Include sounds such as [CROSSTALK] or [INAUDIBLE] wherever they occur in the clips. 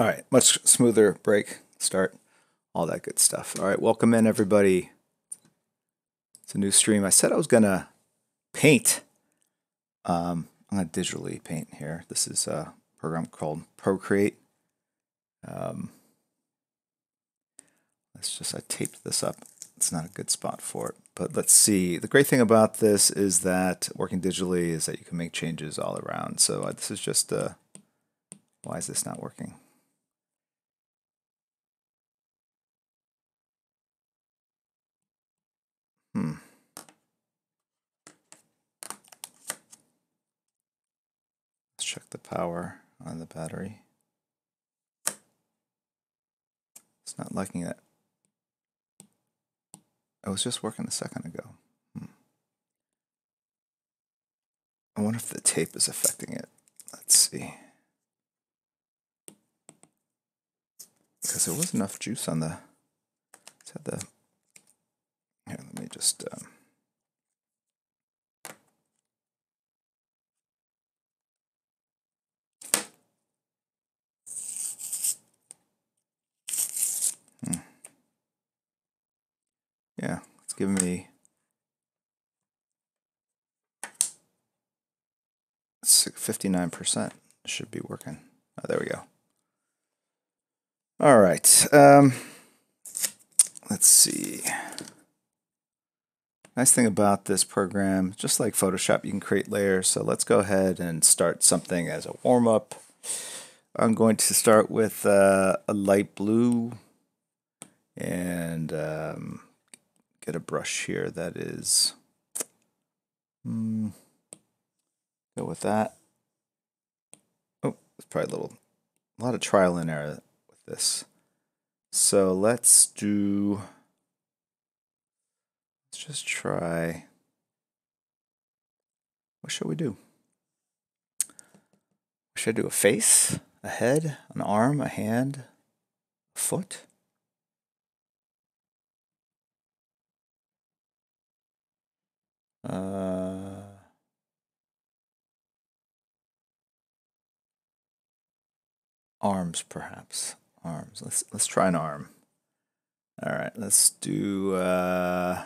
All right, much smoother break, start, all that good stuff. All right, welcome in everybody. It's a new stream. I said I was gonna paint. Um, I'm gonna digitally paint here. This is a program called Procreate. Um, let's just I taped this up. It's not a good spot for it, but let's see. The great thing about this is that working digitally is that you can make changes all around. So uh, this is just uh, why is this not working? Check the power on the battery. It's not liking it. It was just working a second ago. Hmm. I wonder if the tape is affecting it. Let's see. Because there was enough juice on the. Had the. Here, let me just. Um, Yeah, it's giving me fifty-nine percent. Should be working. Oh, there we go. All right. Um, let's see. Nice thing about this program, just like Photoshop, you can create layers. So let's go ahead and start something as a warm-up. I'm going to start with uh, a light blue and um, get a brush here that is, mm, go with that. Oh, it's probably a little, a lot of trial and error with this. So let's do, let's just try, what should we do? Should I do a face, a head, an arm, a hand, a foot? Uh, arms, perhaps. Arms. Let's let's try an arm. All right, let's do. Uh,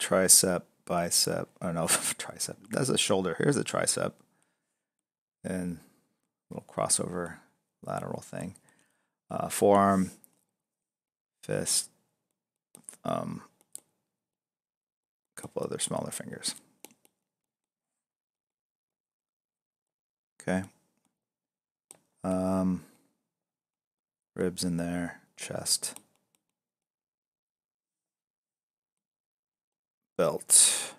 tricep, bicep. Oh no, [LAUGHS] tricep. That's a shoulder. Here's a tricep, and little crossover lateral thing. Uh, forearm, fist, um, a couple other smaller fingers. Okay. Um, ribs in there, chest. Belt,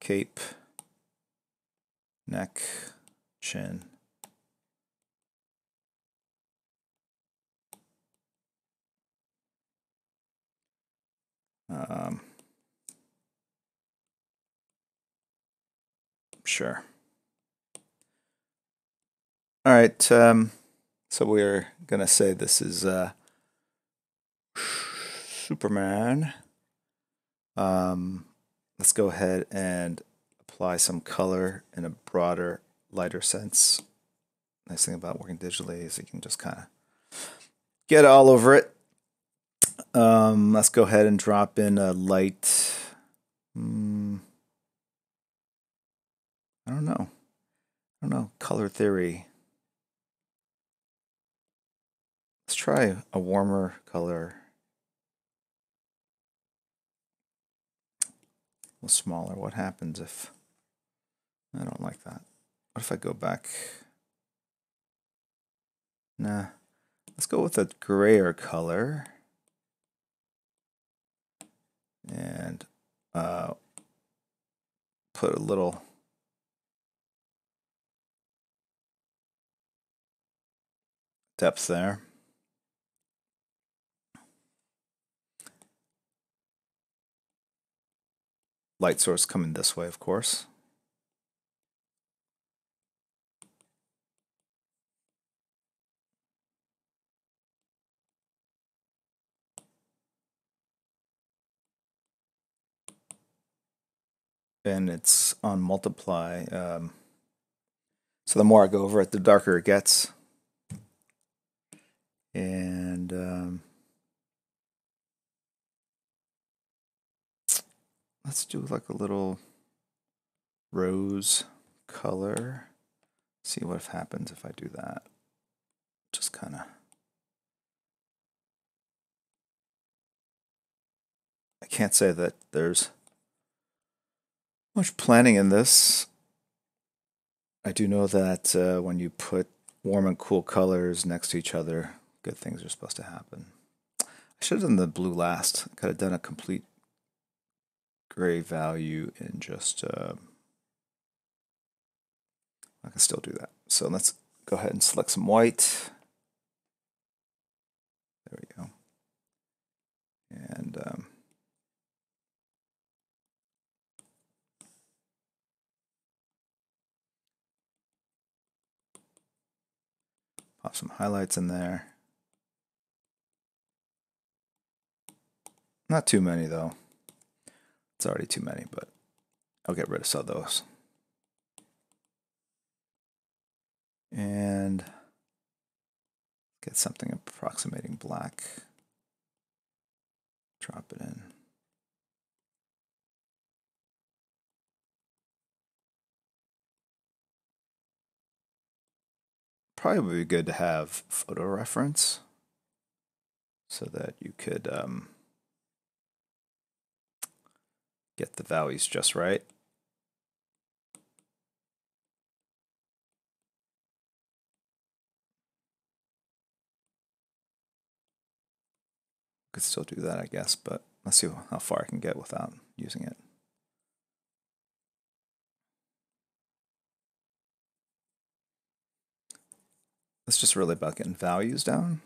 cape, neck, chin. Um, sure. All right. Um, so we're going to say this is uh, Superman. Um, let's go ahead and apply some color in a broader, lighter sense. Nice thing about working digitally is you can just kind of get all over it. Um, let's go ahead and drop in a light. Mm, I don't know. I don't know. Color theory. Let's try a warmer color. A little smaller. What happens if I don't like that? What if I go back? Nah. Let's go with a grayer color and uh, put a little depth there. Light source coming this way, of course. And it's on multiply. Um, So the more I go over it, the darker it gets. And um, let's do like a little rose color. See what happens if I do that. Just kind of. I can't say that there's much planning in this. I do know that uh, when you put warm and cool colors next to each other, good things are supposed to happen. I should have done the blue last. Could have done a complete gray value in just. Uh, I can still do that. So let's go ahead and select some white. There we go. And um, pop some highlights in there. Not too many though. It's already too many, but I'll get rid of some of those. And get something approximating black. Drop it in. Probably be good to have photo reference so that you could um, get the values just right. Could still do that, I guess, but let's see how far I can get without using it. It's just really about getting values down.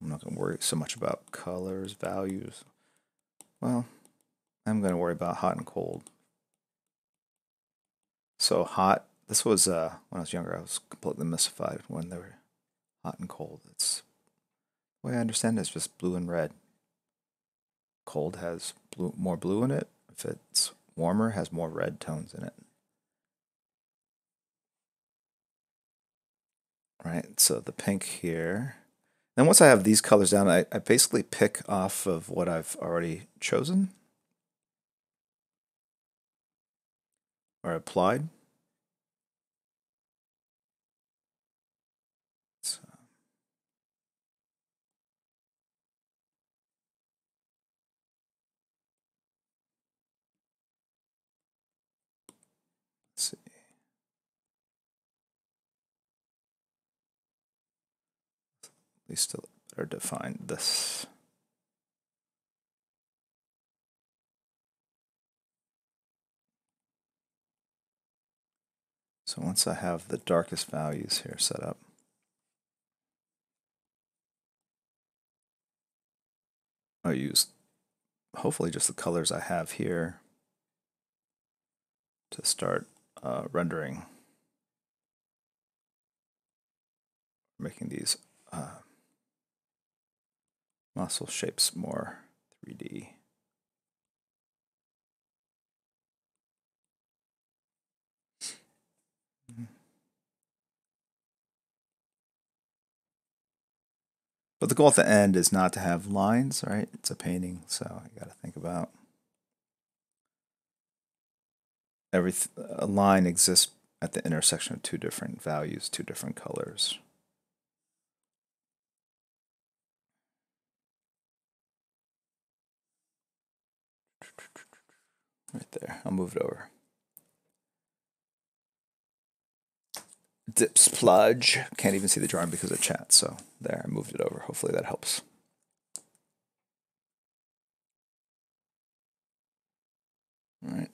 I'm not going to worry so much about colors, values. Well, I'm going to worry about hot and cold. So hot, this was, uh, when I was younger, I was completely mystified when they were hot and cold. It's, the way I understand it, it's just blue and red. Cold has blue, more blue in it. If it's warmer, has more red tones in it. Right? So the pink here. Then once I have these colors down, I, I basically pick off of what I've already chosen or applied. So. Let's see. At least better define this. So once I have the darkest values here set up, I use hopefully just the colors I have here to start uh, rendering, making these uh, muscle shapes more 3D. Mm-hmm. But the goal at the end is not to have lines, right? It's a painting, so you got to think about every a line exists at the intersection of two different values, two different colors. Right there. I'll move it over. Dip spludge. Can't even see the drawing because of chat. So there, I moved it over. Hopefully that helps. All right.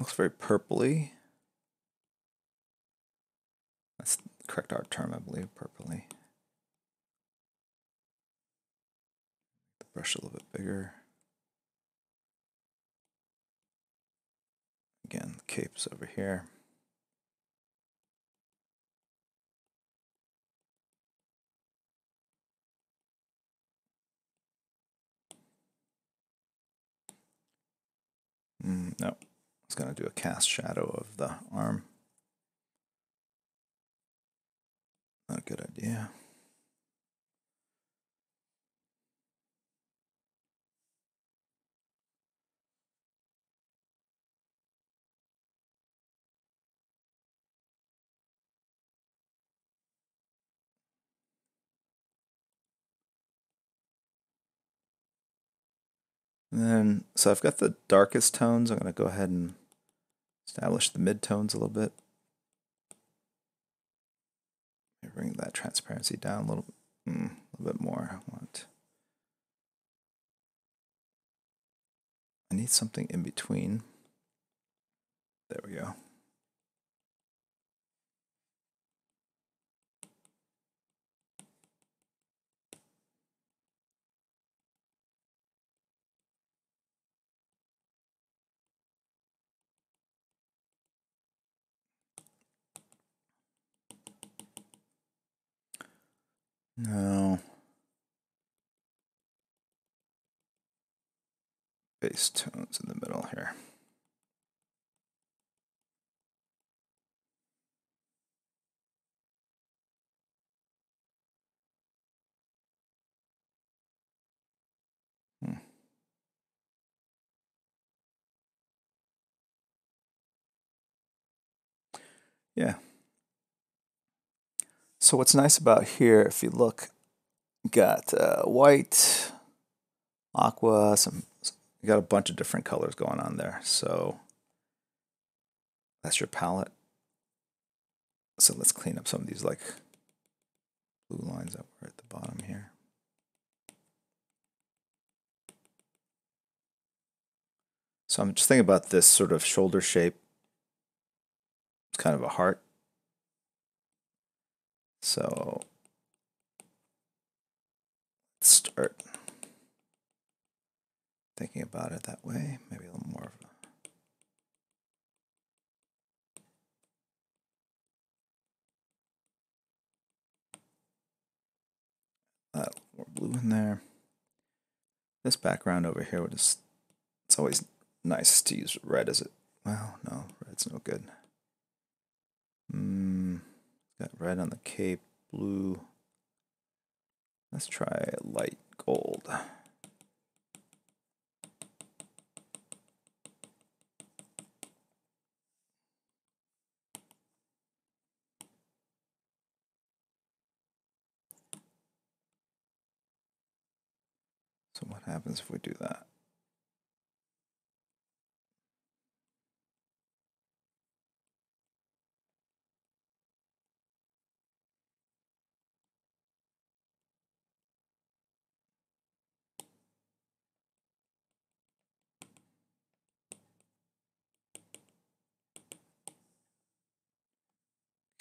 Looks very purpley. That's the correct art term, I believe, purpley. The brush a little bit bigger. Again, the cape's over here. Mm, no, it's going to do a cast shadow of the arm. Not a good idea. And then, so I've got the darkest tones. I'm going to go ahead and establish the midtones a little bit. Bring that transparency down a little, mm, a little bit more. I want. I need something in between. There we go. No. Base tones in the middle here. Hmm. Yeah. So what's nice about here, if you look, got uh, white, aqua, some, you got a bunch of different colors going on there. So that's your palette. So let's clean up some of these like blue lines that were at the bottom here. So I'm just thinking about this sort of shoulder shape. It's kind of a heart. So let's start thinking about it that way. Maybe a little more of a, more blue in there. This background over here would just, it's always nice to use red as it, well, no, red's no good. Mm. Got red on the cape, blue. Let's try light gold. So what happens if we do that?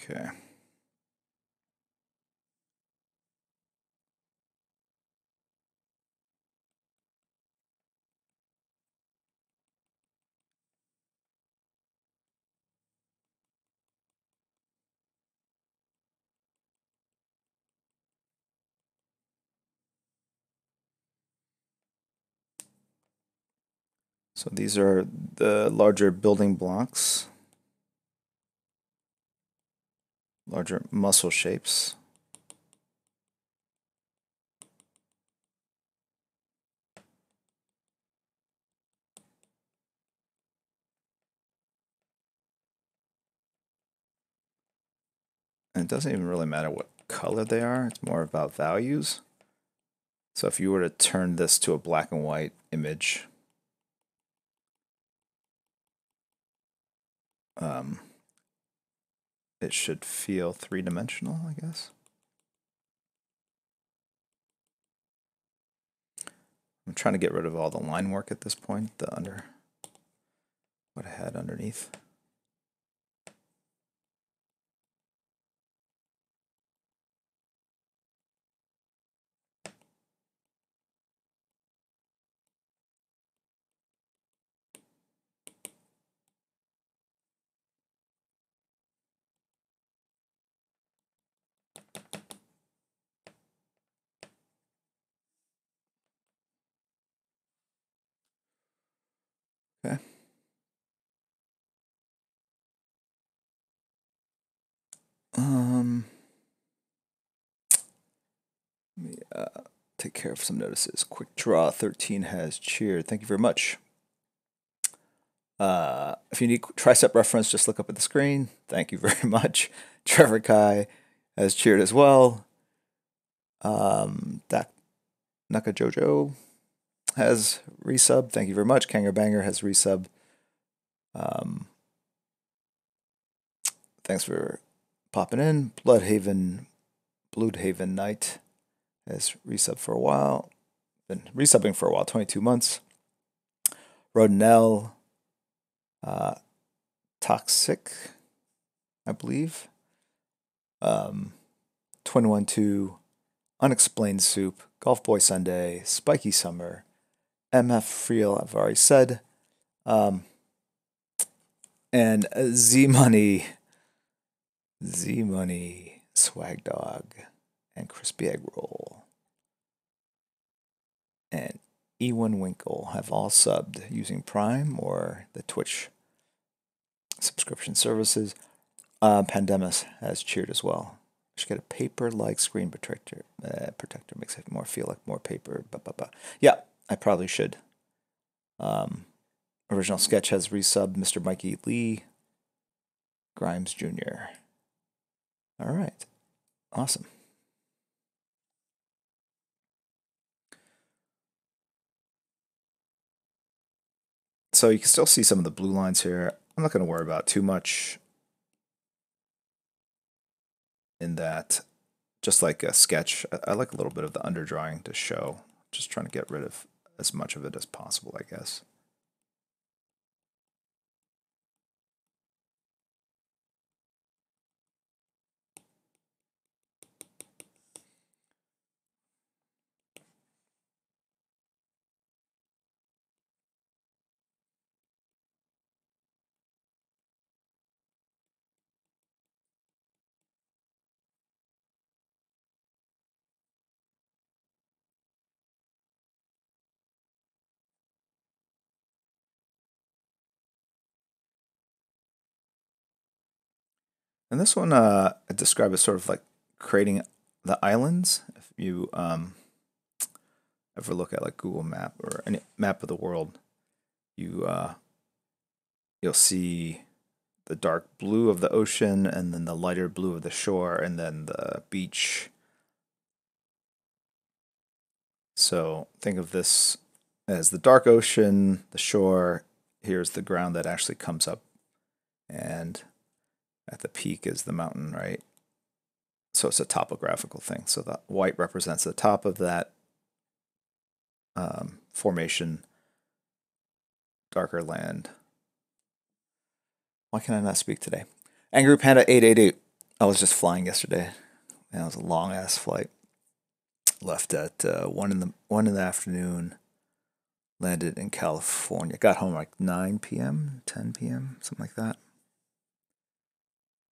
Okay. So these are the larger building blocks. Larger muscle shapes. And it doesn't even really matter what color they are, it's more about values. So if you were to turn this to a black and white image, um, it should feel three-dimensional, I guess. I'm trying to get rid of all the line work at this point, the under, what I had underneath. Okay. Um, let me uh, take care of some notices. Quick Draw 13 has cheered. Thank you very much. Uh, if you need tricep reference, just look up at the screen. Thank you [LAUGHS] very much. Trevor Kai has cheered as well. Um, Dak Naka Jojo has resub. Thank you very much. Kanger Banger has resub. Um, thanks for popping in. Bloodhaven, Bloodhaven Knight has resubbed for a while. Been resubbing for a while, 22 months. Rodinell, uh, Toxic, I believe. Um, 212, Unexplained Soup, Golf Boy Sunday, Spiky Summer, MF Friel, I've already said. Um, and Z Money, Z Money, Swag Dog, and Crispy Egg Roll. And Ewan Winkle have all subbed using Prime or the Twitch subscription services. Uh, Pandemus has cheered as well. Should get a paper-like screen protector. Uh, protector makes it more feel like more paper. Bah, bah, bah. Yeah, I probably should. Um, original sketch has resubbed Mr. Mikey Lee, Grimes Jr. All right, awesome. So you can still see some of the blue lines here. I'm not going to worry about too much in that. Just like a sketch, I, like a little bit of the underdrawing to show. Just trying to get rid of as much of it as possible, I guess. And this one uh, I describe as sort of like creating the islands. If you um, ever look at like Google Map or any map of the world, you uh, you'll see the dark blue of the ocean and then the lighter blue of the shore and then the beach. So think of this as the dark ocean, the shore. Here's the ground that actually comes up and at the peak is the mountain, right? So it's a topographical thing. So the white represents the top of that um, formation, darker land. Why can I not speak today? Angry Panda 888. I was just flying yesterday. And it was a long ass flight. Left at uh, one in the one in the afternoon. Landed in California. Got home like 9 p.m., 10 p.m., something like that.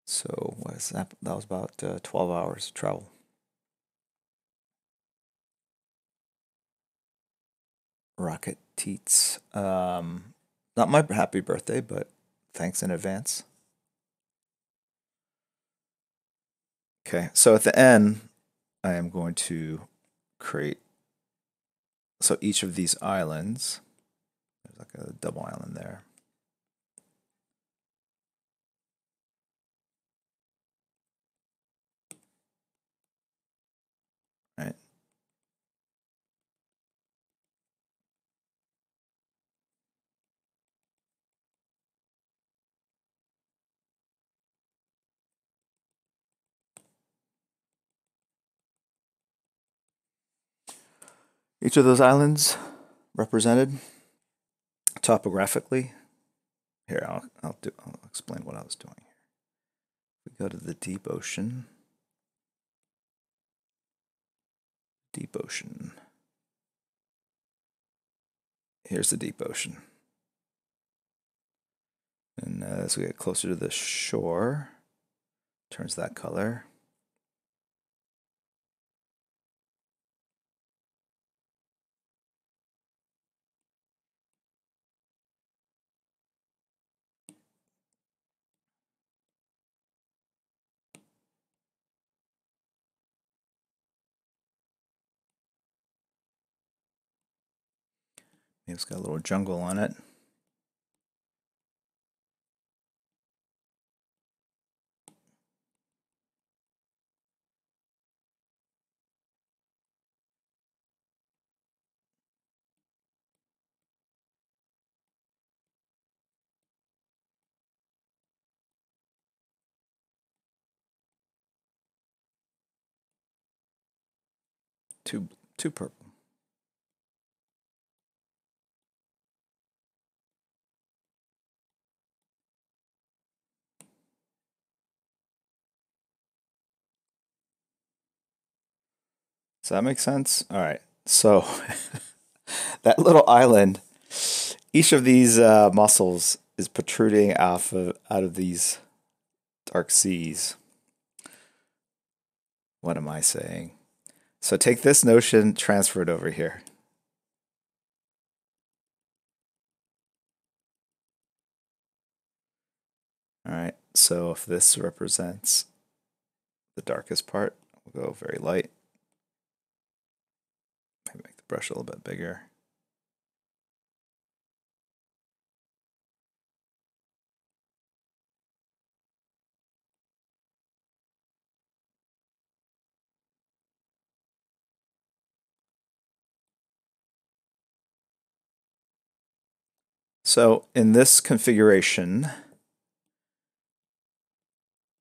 So what is that? That was about uh, 12 hours of travel. Rocket Teats. Um, not my happy birthday, but thanks in advance. Okay, so at the end, I am going to create. So each of these islands, there's like a double island there. Right. Each of those islands represented topographically. Here, I'll, I'll, do, I'll explain what I was doing. We go to the deep ocean. Deep ocean. Here's the deep ocean. And uh, as we get closer to the shore, turns that color. It's got a little jungle on it. Too too purple. Does that make sense? All right. So [LAUGHS] that little island, each of these uh, muscles is protruding off of out of these dark seas. What am I saying? So take this notion, transfer it over here. All right, so if this represents the darkest part, we'll go very light. Brush a little bit bigger. So in this configuration,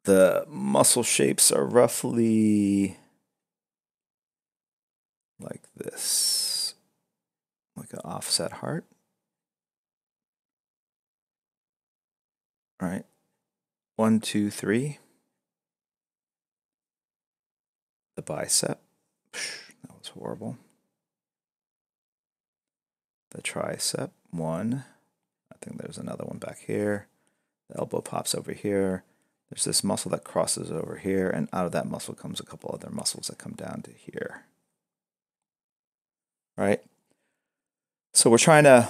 the muscle shapes are roughly like this, like an offset heart. All right, one, two, three. The bicep, that was horrible. The tricep, one. I think there's another one back here. The elbow pops over here. There's this muscle that crosses over here, and out of that muscle comes a couple other muscles that come down to here. Right? So we're trying to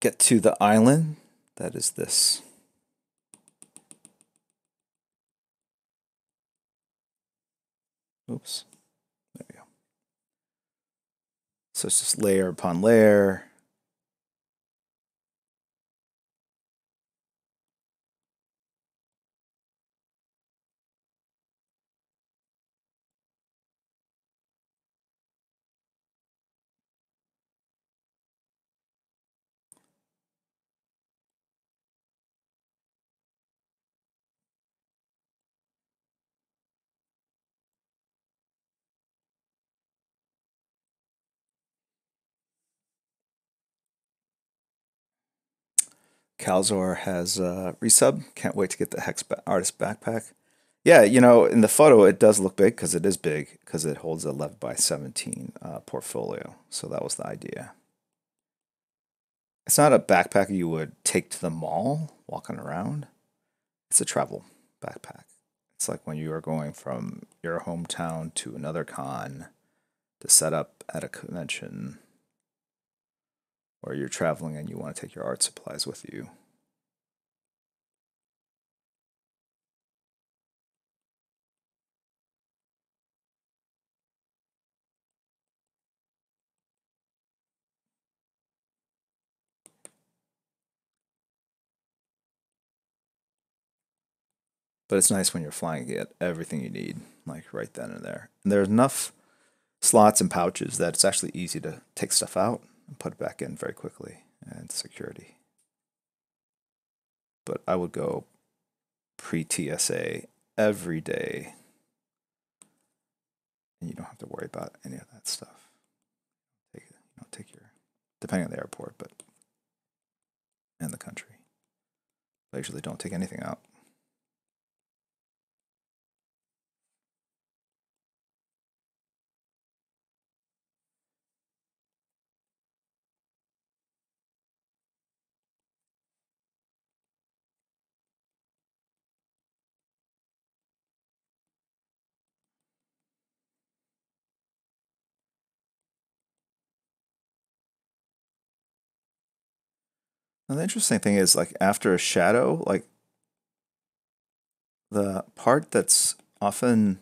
get to the island that is this. Oops. There we go. So it's just layer upon layer. Calzor has a resub. Can't wait to get the Hex Artist backpack. Yeah, you know, in the photo, it does look big because it is big because it holds a 11 by 17 uh, portfolio. So that was the idea. It's not a backpack you would take to the mall walking around. It's a travel backpack. It's like when you are going from your hometown to another con to set up at a convention or you're traveling and you want to take your art supplies with you. But it's nice when you're flying, you get everything you need, like right then and there. And there's enough slots and pouches that it's actually easy to take stuff out and put it back in very quickly and security. But I would go pre TSA every day, and you don't have to worry about any of that stuff. Take you know, take your depending on the airport, but in the country. I usually don't take anything out. Now, the interesting thing is, like, after a shadow, like, the part that's often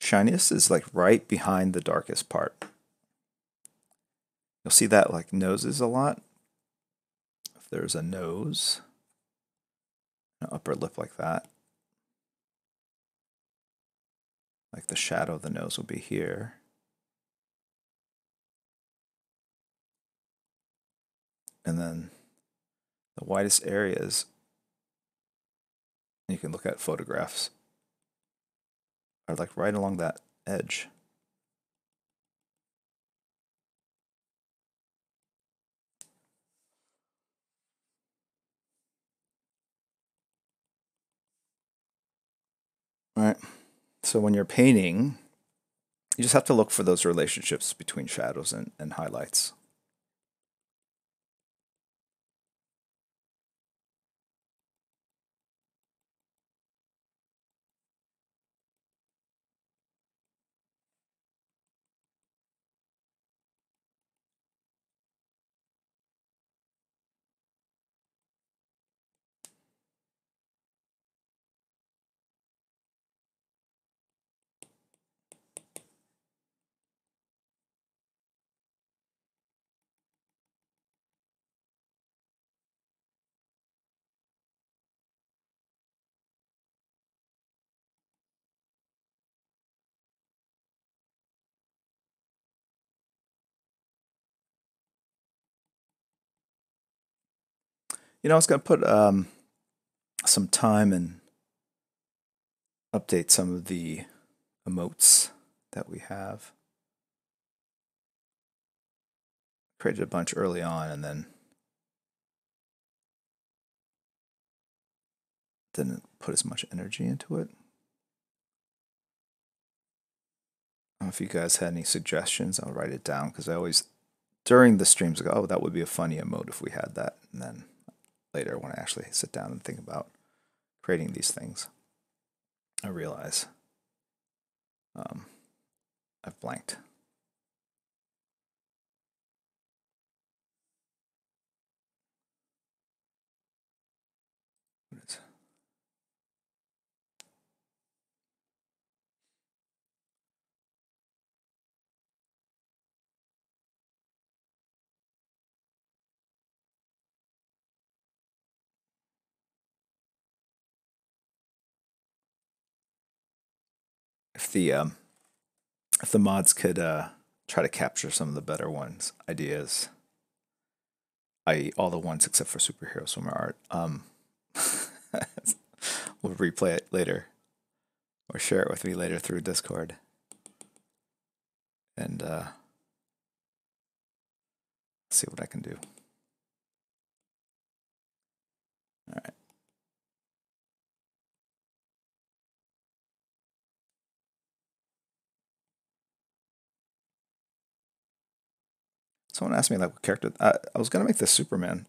shiniest is, like, right behind the darkest part. You'll see that like noses a lot. If there's a nose, an upper lip like that, like the shadow of the nose will be here. And then the widest areas, you can look at photographs, are like right along that edge. All right. So when you're painting, you just have to look for those relationships between shadows and, and highlights. You know, I was going to put um, some time and update some of the emotes that we have. Created a bunch early on and then didn't put as much energy into it. if you guys had any suggestions, I'll write it down because I always, during the streams, I go, oh, that would be a funny emote if we had that. And then later when I actually sit down and think about creating these things, I realize um, I've blanked. If the um, if the mods could uh, try to capture some of the better ones ideas, i.e., all the ones except for superhero swimmer art, um, [LAUGHS] we'll replay it later or share it with me later through Discord. And uh, see what I can do. All right. Someone asked me like what character I, I was gonna make this Superman.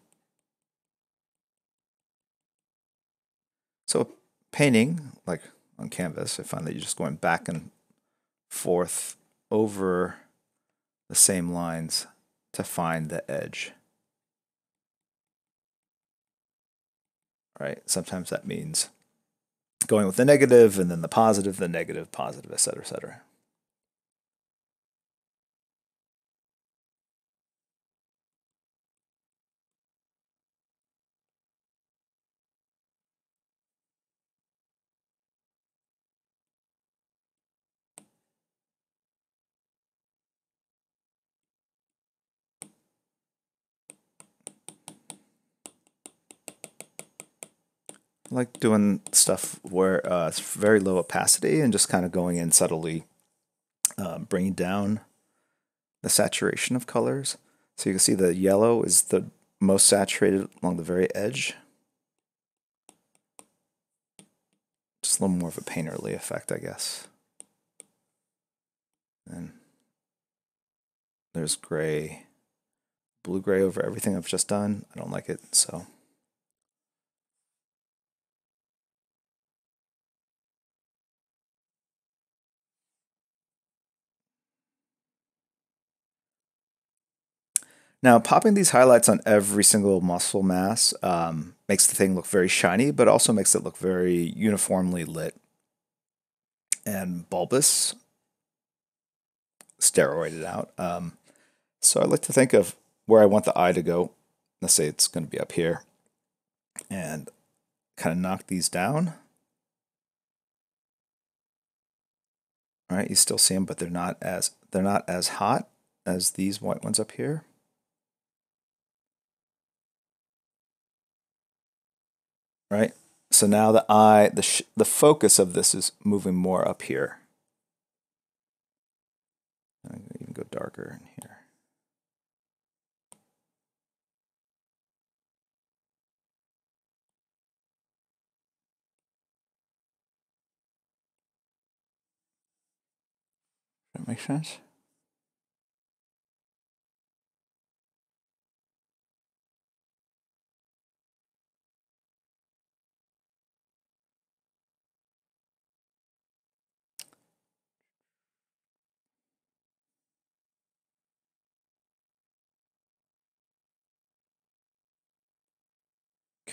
So painting, like on canvas, I find that you're just going back and forth over the same lines to find the edge. Right? Sometimes that means going with the negative and then the positive, the negative, positive, etc., etc. like doing stuff where uh, it's very low opacity and just kind of going in subtly, uh, bringing down the saturation of colors. So you can see the yellow is the most saturated along the very edge. Just a little more of a painterly effect, I guess. And there's gray, blue gray over everything I've just done. I don't like it, so. Now, popping these highlights on every single muscle mass um, makes the thing look very shiny, but also makes it look very uniformly lit and bulbous, steroided out. Um, So I like to think of where I want the eye to go. Let's say it's going to be up here. And kind of knock these down. All right, you still see them, but they're not as they're not as hot as these white ones up here. Right? So now the eye, the, the focus of this is moving more up here. Going to even go darker in here. Does That makes sense?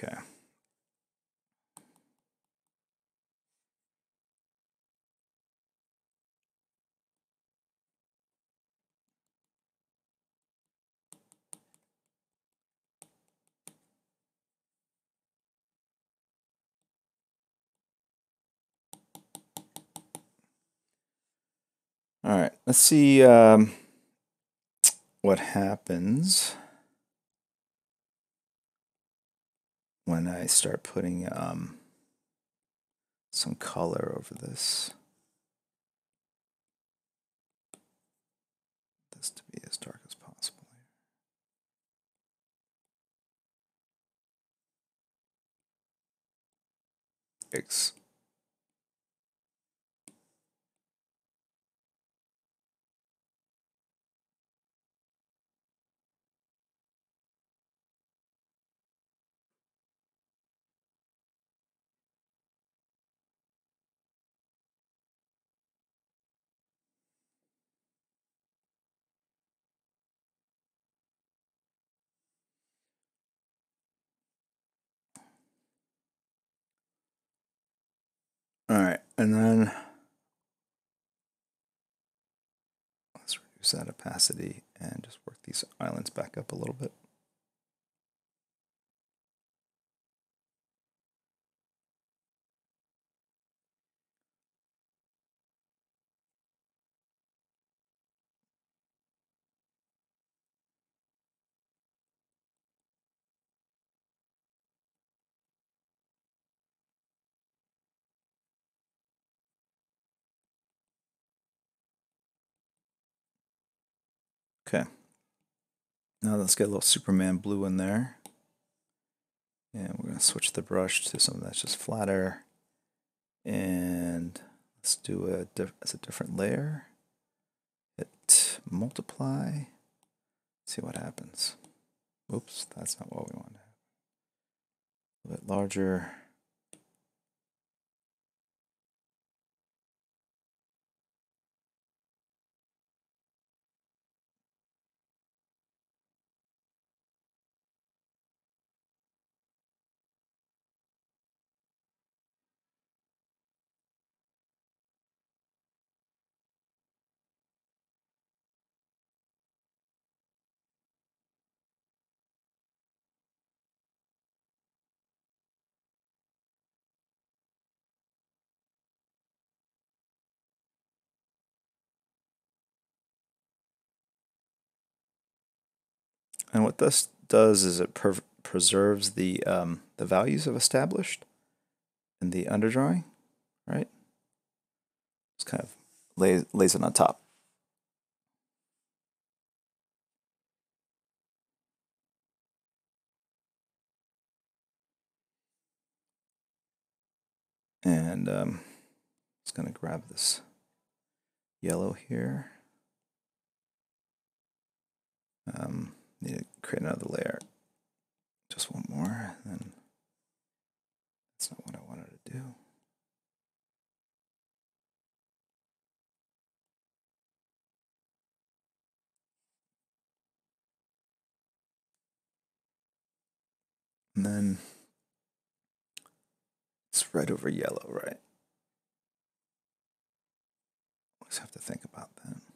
Okay. All right, let's see um, what happens when I start putting um, some color over this. This to be as dark as possible. X. All right, and then let's reduce that opacity and just work these islands back up a little bit. Now let's get a little Superman blue in there. And we're going to switch the brush to something that's just flatter. And let's do a as a different layer. Hit multiply. See what happens. Oops, that's not what we want. A bit larger. And what this does is it preserves the um, the values of established in the underdrawing, right? Just kind of lays, lays it on top. And um, just going to grab this yellow here. Um, Need to create another layer. Just one more, then that's not what I wanted to do. And then it's red over yellow, right? Just have to think about that.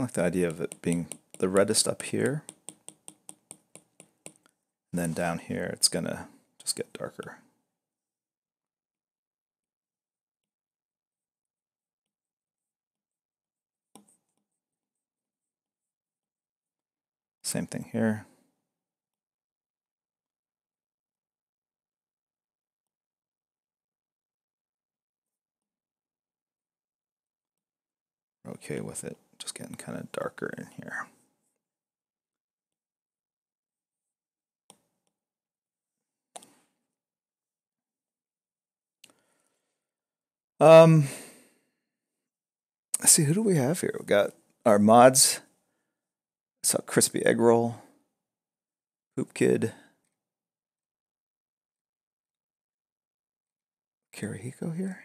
I like the idea of it being the reddest up here. And then down here, it's going to just get darker. Same thing here. okay with it just getting kind of darker in here. Um, let's see, who do we have here? We got our mods. So crispy egg roll, Hoop Kid, Kirihiko here.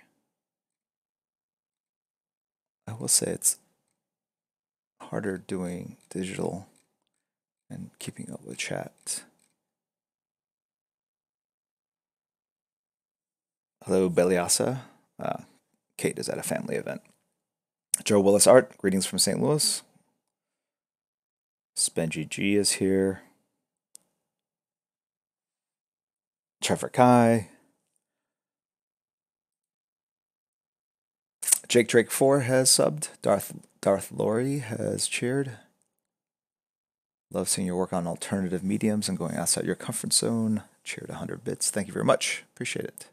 I will say it's harder doing digital and keeping up with chat. Hello, Beliasa. Uh, Kate is at a family event. Joe Willis Art, greetings from St. Louis. Spenji G is here. Trevor Kai. Jake Drake 4 has subbed. Darth Darth Laurie has cheered. Love seeing your work on alternative mediums and going outside your comfort zone. Cheered 100 bits. Thank you very much. Appreciate it.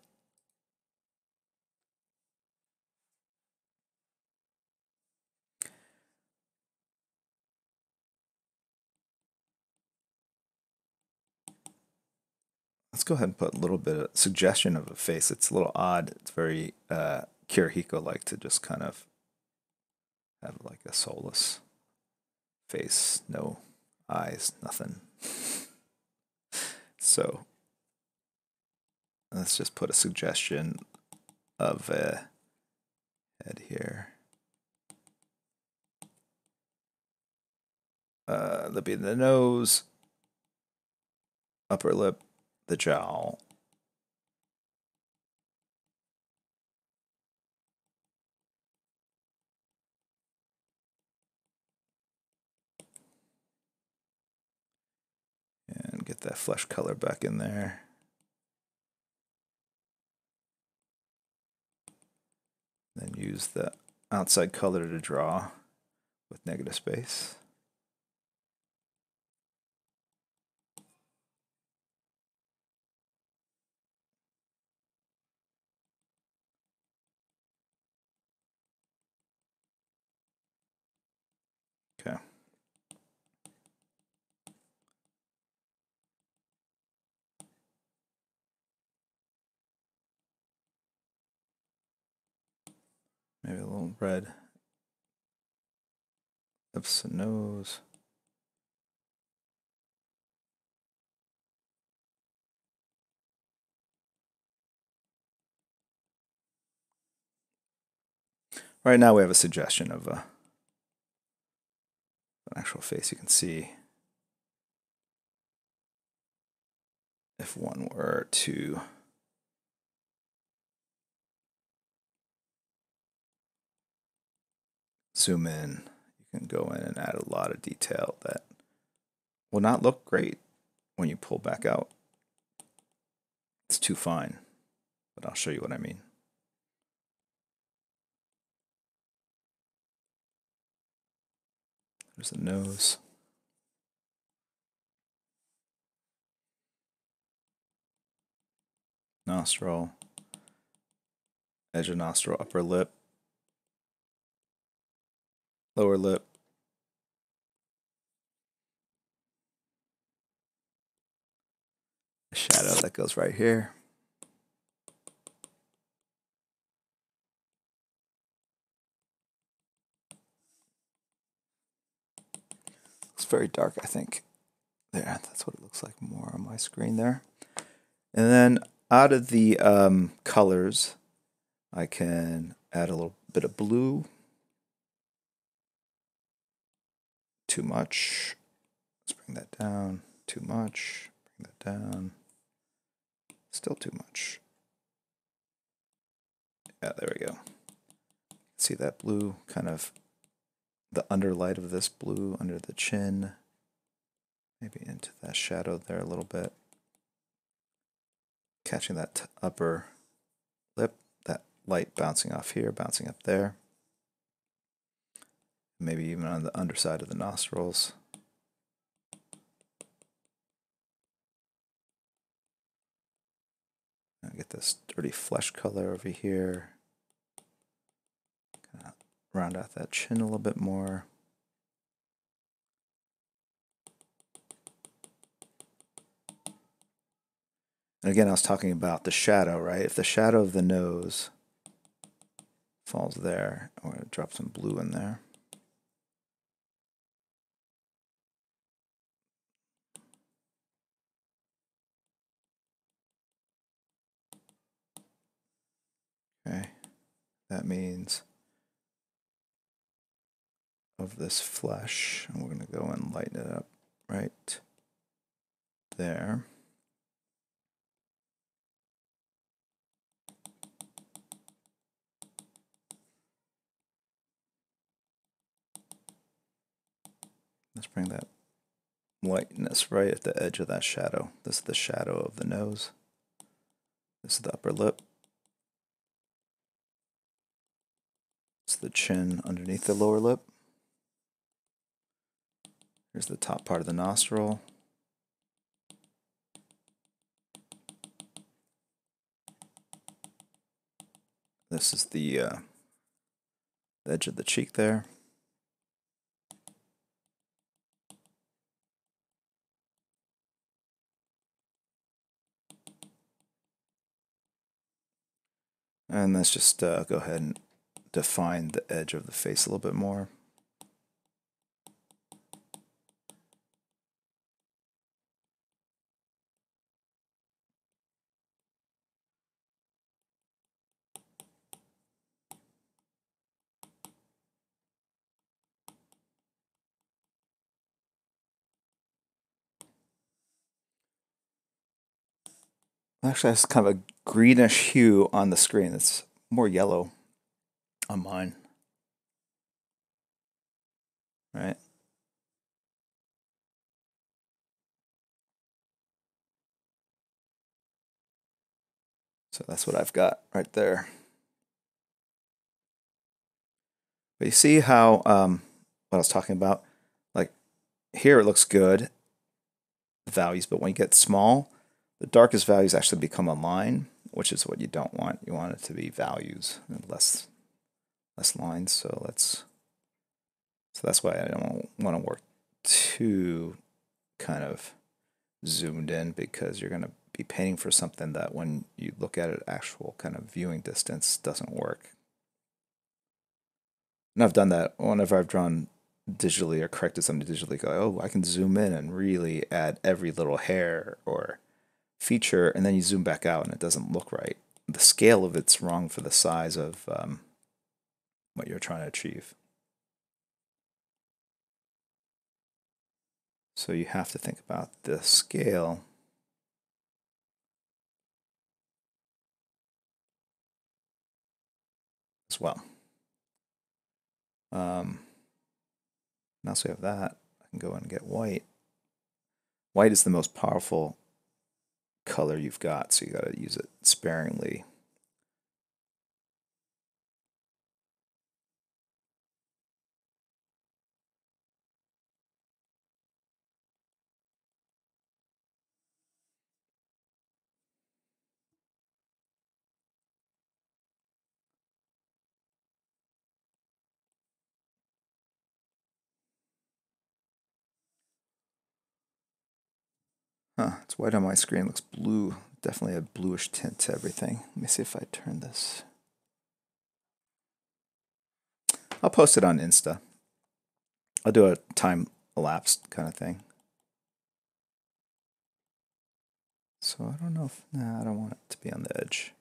Let's go ahead and put a little bit of suggestion of a face. It's a little odd. It's very uh, Kirihiko like to just kind of have like a soulless face, no eyes, nothing. [LAUGHS] so let's just put a suggestion of a head here. Uh, that'll be the nose, upper lip, the jowl, and get that flesh color back in there. Then use the outside color to draw with negative space. Okay. Maybe a little red. Lips and nose. Right now we have a suggestion of a, an actual face you can see. If one were to zoom in, you can go in and add a lot of detail that will not look great when you pull back out. It's too fine, but I'll show you what I mean. There's the nose. Nostril. Edge of nostril, upper lip. Lower lip. The shadow that goes right here. It's very dark, I think. There, that's what it looks like more on my screen there. And then out of the um, colors, I can add a little bit of blue too much. Let's bring that down. Too much. Bring that down. Still too much. Yeah, there we go. See that blue kind of the underlight of this blue under the chin. Maybe into that shadow there a little bit. Catching that upper lip, that light bouncing off here, bouncing up there. Maybe even on the underside of the nostrils. get this dirty flesh color over here. Kind of round out that chin a little bit more. And again, I was talking about the shadow, right? If the shadow of the nose falls there, I'm going to drop some blue in there. Okay, that means of this flesh, and we're going to go and lighten it up right there. Let's bring that lightness right at the edge of that shadow. This is the shadow of the nose. This is the upper lip. The chin underneath the lower lip. Here's the top part of the nostril. This is the, uh, the edge of the cheek there. And let's just uh, go ahead and define the edge of the face a little bit more. Actually, has kind of a greenish hue on the screen. It's more yellow on mine. Right? So that's what I've got right there. But you see how um, what I was talking about? Like here it looks good, the values, but when you get small, the darkest values actually become a line, which is what you don't want. You want it to be values and less less lines. So let's so that's why I don't want to work too kind of zoomed in because you're going to be painting for something that when you look at it actual kind of viewing distance doesn't work. And I've done that whenever I've drawn digitally or corrected something digitally. Go, oh, I can zoom in and really add every little hair or feature, and then you zoom back out and it doesn't look right. The scale of it's wrong for the size of um, what you're trying to achieve. So you have to think about the scale. As well. Um, now, so we have that. I can go and get white. White is the most powerful color you've got, so you got to use it sparingly. It's white on my screen. Looks blue. Definitely a bluish tint to everything. Let me see if I turn this. I'll post it on Insta. I'll do a time elapsed kind of thing. So I don't know if, nah, I don't want it to be on the edge.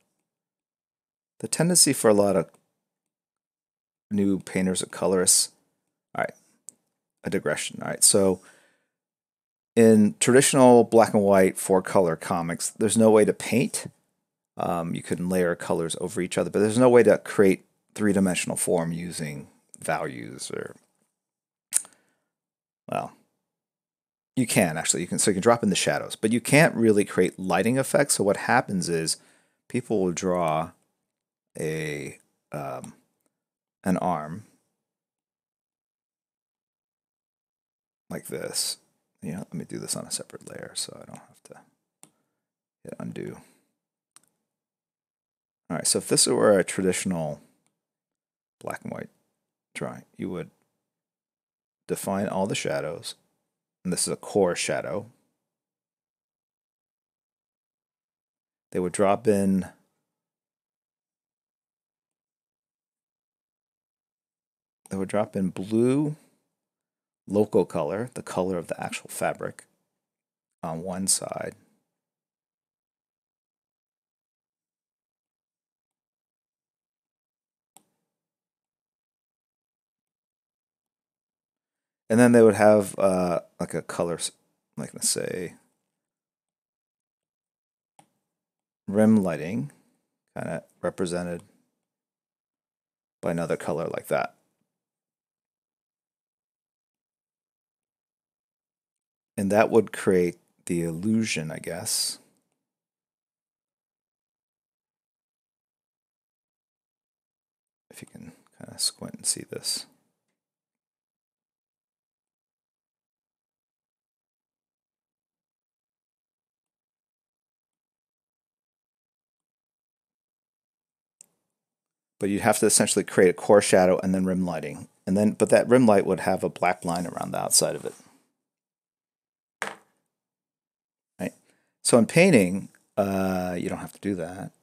The tendency for a lot of new painters or colorists, all right, a digression. All right, so in traditional black and white four color comics, there's no way to paint. Um, you can layer colors over each other, but there's no way to create three dimensional form using values or well, you can actually. You can so you can drop in the shadows, but you can't really create lighting effects. So what happens is people will draw a um, an arm like this. Yeah, let me do this on a separate layer so I don't have to hit undo. All right, so if this were a traditional black and white drawing, you would define all the shadows, and this is a core shadow. They would drop in they would drop in blue local color, the color of the actual fabric on one side. And then they would have uh, like a color, like let's say rim lighting, kind of represented by another color like that. And that would create the illusion, I guess. If you can kind of squint and see this. but you'd have to essentially create a core shadow and then rim lighting. And then, but that rim light would have a black line around the outside of it. Right. So in painting, uh, you don't have to do that.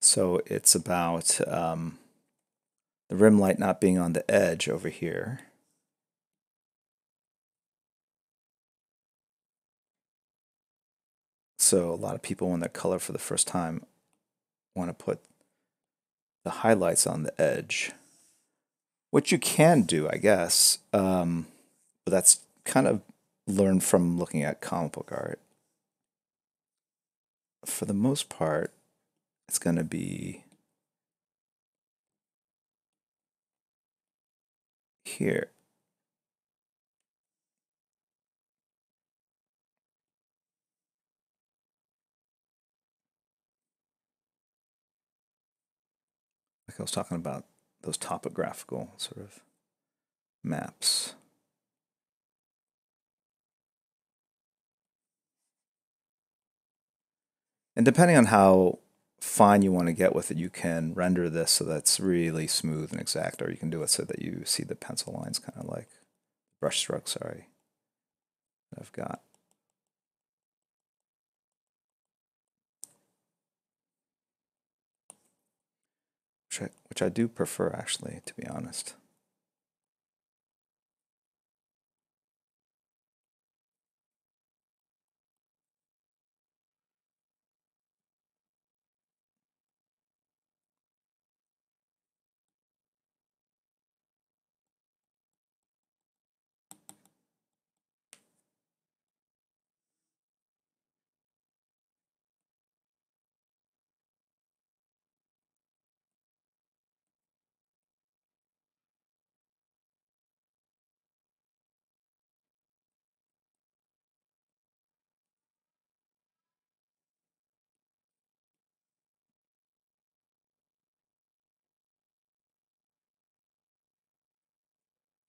So it's about um, the rim light not being on the edge over here. So a lot of people, when they color for the first time, want to put the highlights on the edge, which you can do, I guess. Um, but that's kind of learned from looking at comic book art. For the most part, it's going to be here. like I was talking about those topographical sort of maps. And depending on how fine you want to get with it, you can render this so that's really smooth and exact, or you can do it so that you see the pencil lines kind of like brush strokes, sorry, that I've got. Which I, do prefer actually, to be honest.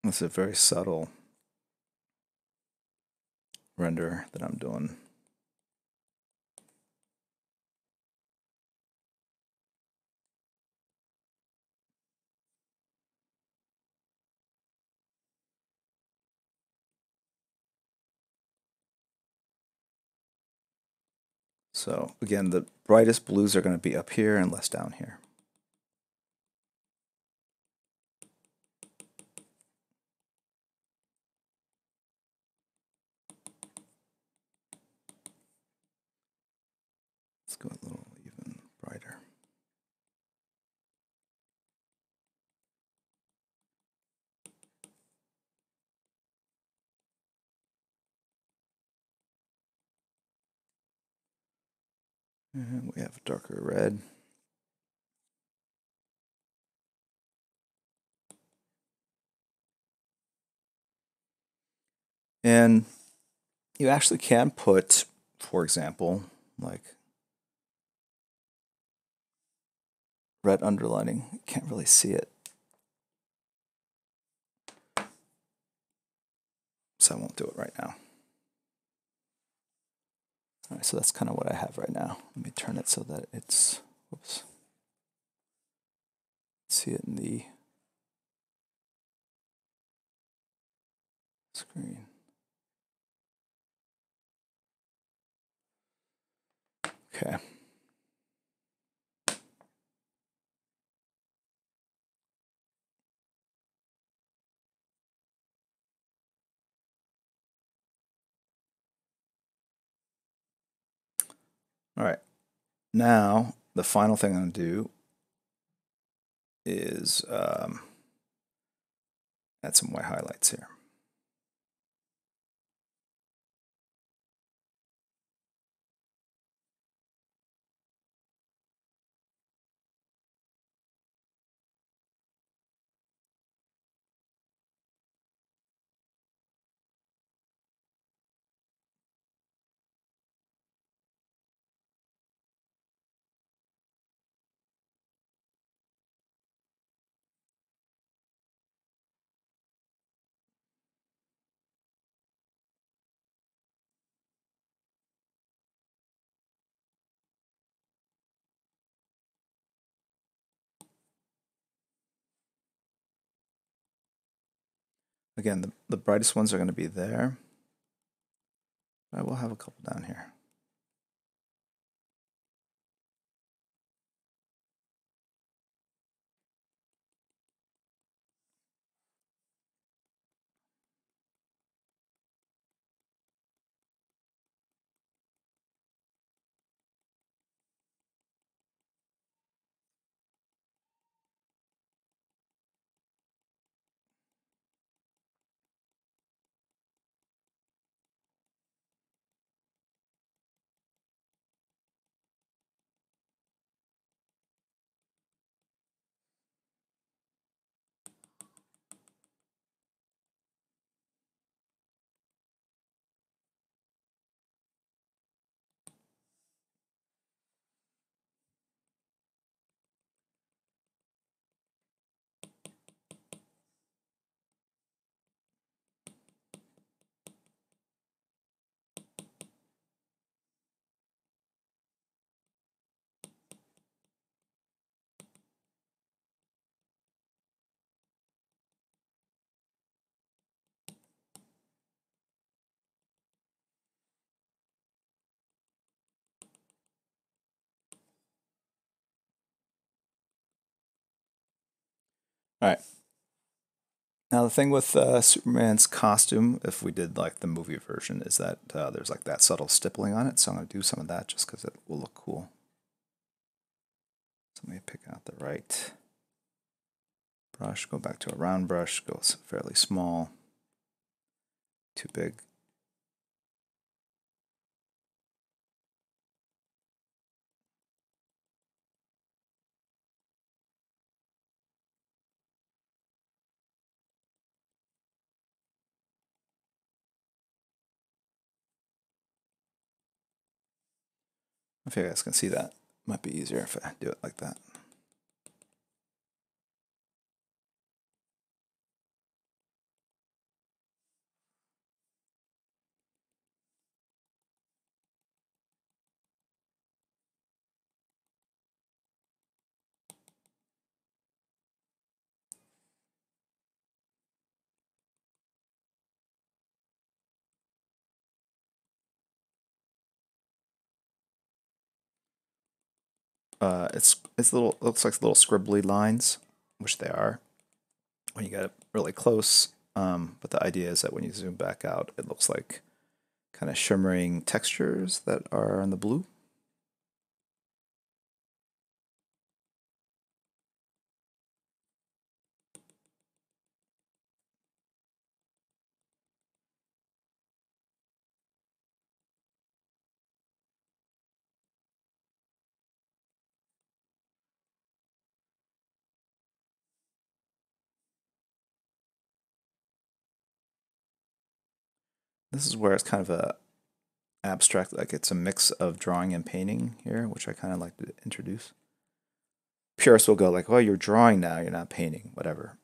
It's a very subtle render that I'm doing. So again, the brightest blues are going to be up here and less down here. go a little even brighter. And we have a darker red. And you actually can put, for example, like red underlining. You can't really see it. So I won't do it right now. All right, so that's kind of what I have right now. Let me turn it so that it's, whoops. See it in the screen. Okay. All right. Now, the final thing I'm going to do is um, add some white highlights here. Again, the, the brightest ones are going to be there. I will have a couple down here. All right. Now the thing with uh, Superman's costume, if we did like the movie version, is that uh, there's like that subtle stippling on it. So I'm gonna do some of that just because it will look cool. So let me pick out the right brush, go back to a round brush, go fairly small, too big. If you guys can see that, might be easier if I do it like that. Uh, it's it's little looks like little scribbly lines, which they are when you get it really close. Um, but the idea is that when you zoom back out, it looks like kind of shimmering textures that are in the blue. This is where it's kind of a abstract, like it's a mix of drawing and painting here, which I kind of like to introduce. Purists will go like, "Well, you're drawing now, you're not painting, whatever."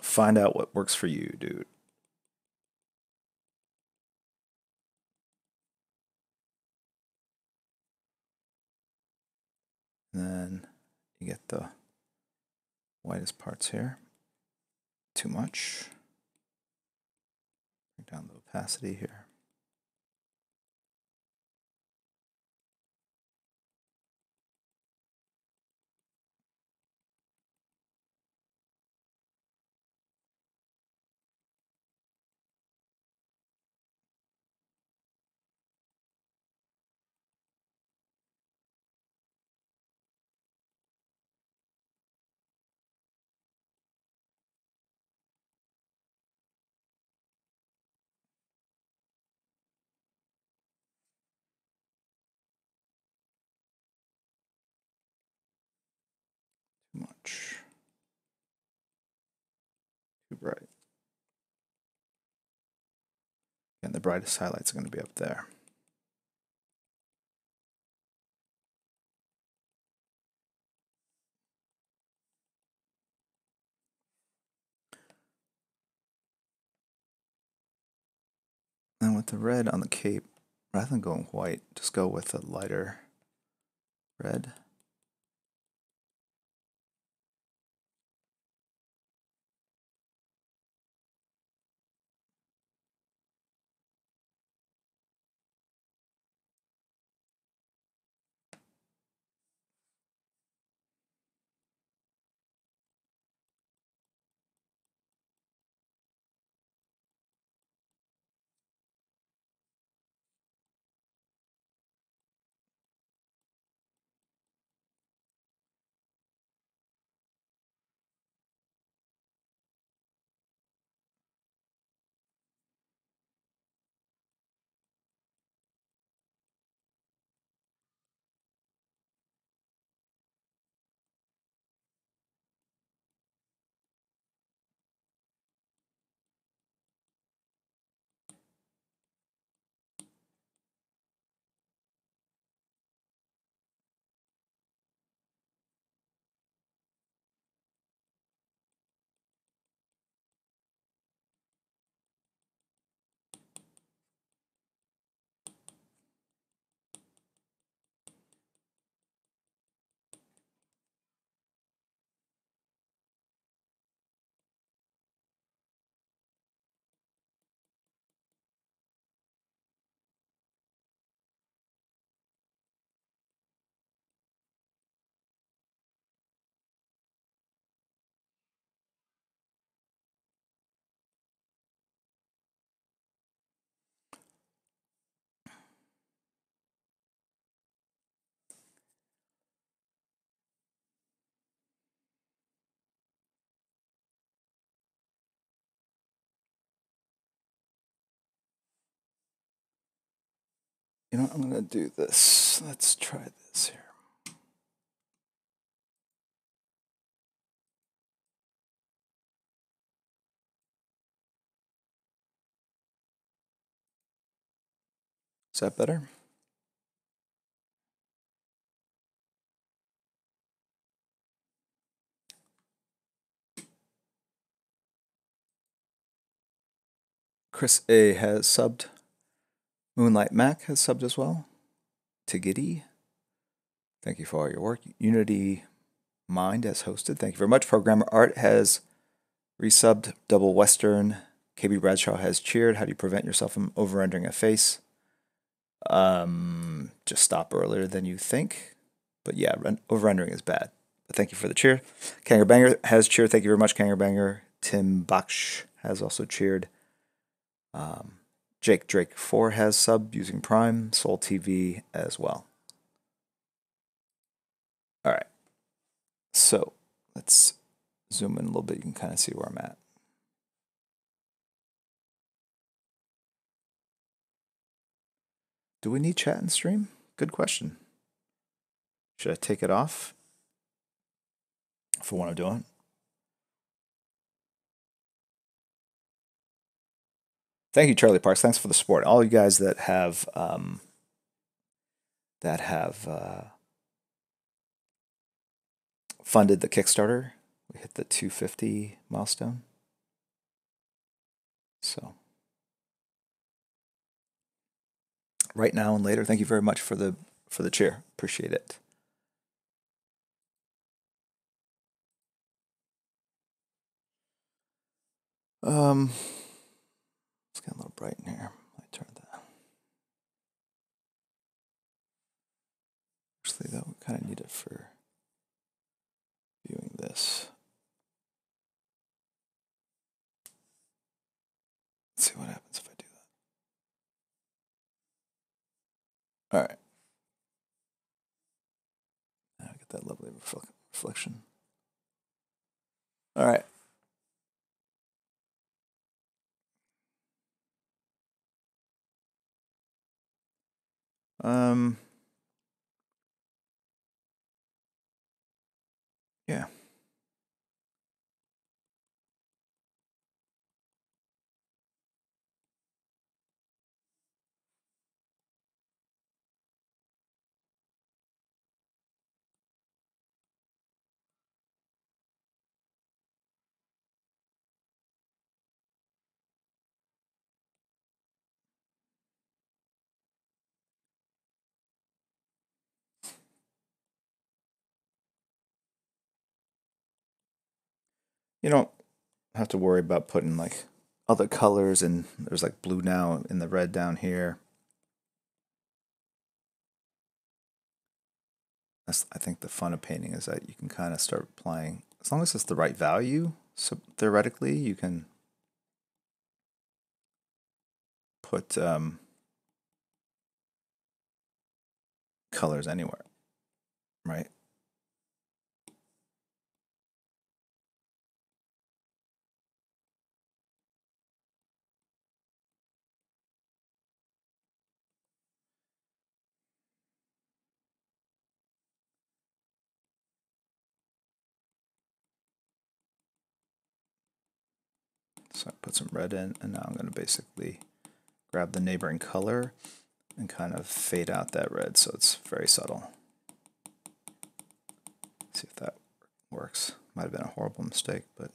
Find out what works for you, dude. then you get the whitest parts here. Too much. Bring down the opacity here. much. Too bright. And the brightest highlights are going to be up there. And with the red on the cape, rather than going white, just go with a lighter red. You know what? I'm going to do this. Let's try this here. Is that better? Chris A has subbed. Moonlight Mac has subbed as well. Tigiddy. Thank you for all your work. Unity Mind has hosted. Thank you very much. Programmer Art has resubbed. Double Western. KB Bradshaw has cheered. How do you prevent yourself from over rendering a face? Um, just stop earlier than you think. But yeah, over rendering is bad. But thank you for the cheer. Kanger Banger has cheered. Thank you very much, Kanger Banger. Tim Baksh has also cheered. Um, Jake Drake 4 has sub using Prime, Soul TV as well. All right. So let's zoom in a little bit. You can kind of see where I'm at. Do we need chat and stream? Good question. Should I take it off for what I'm doing? Thank you, Charlie Parks. Thanks for the support. All you guys that have um, that have uh, funded the Kickstarter. We hit the 250 milestone. So right now and later, thank you very much for the for the cheer. Appreciate it. Um, it's getting a little bright in here. I turn that. Actually, that we kind of need it for viewing this. Let's see what happens if I do that. All right. Now I get that lovely reflection. All right. Um, yeah. You don't have to worry about putting like other colors and there's like blue now in the red down here. That's, I think the fun of painting is that you can kind of start applying, as long as it's the right value, so theoretically you can put um, colors anywhere, right? So I put some red in, and now I'm going to basically grab the neighboring color and kind of fade out that red so it's very subtle. see if that works. Might have been a horrible mistake, but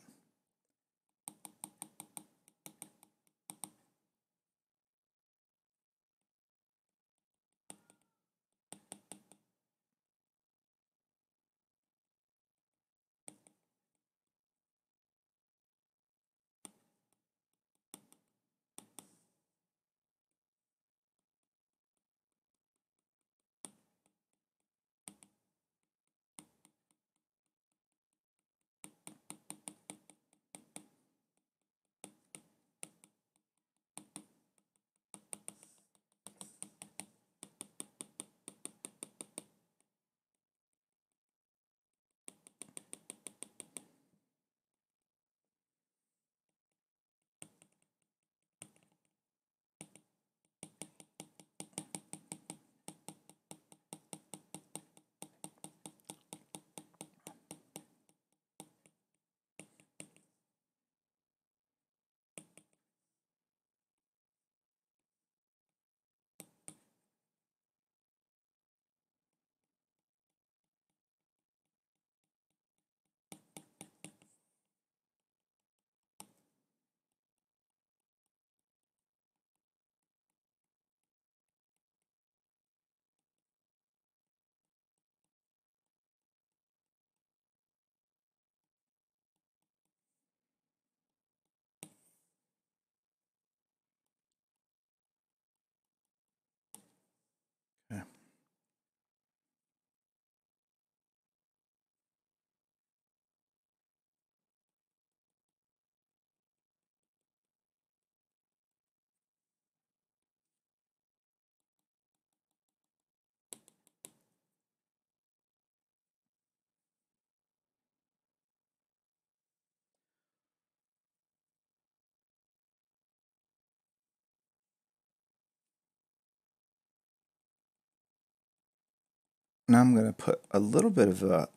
Now I'm going to put a little bit of a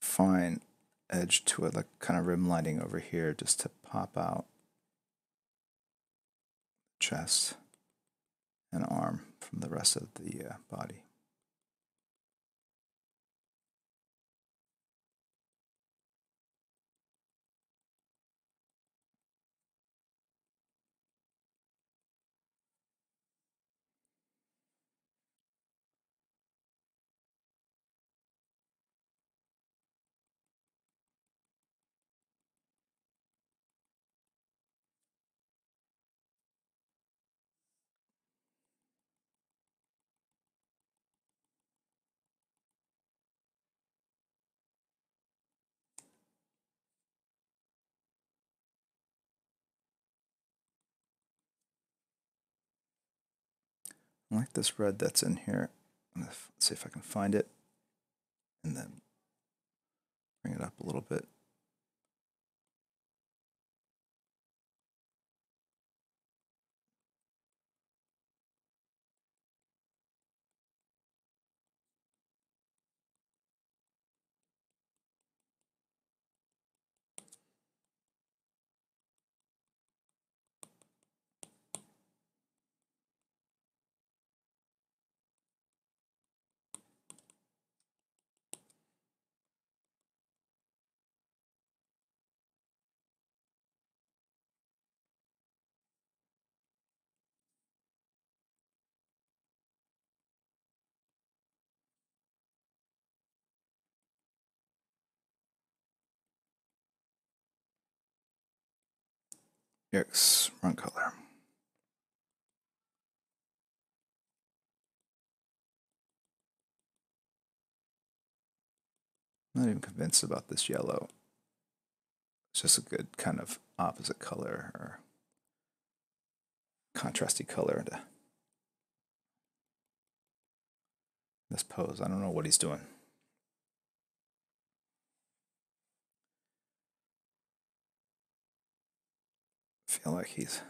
fine edge to it, like kind of rim lighting over here, just to pop out chest and arm from the rest of the uh, body. I like this red that's in here. To see if I can find it and then bring it up a little bit. Yikes, wrong color. I'm not even convinced about this yellow. It's just a good kind of opposite color or contrasty color to this pose. I don't know what he's doing. Feel like he's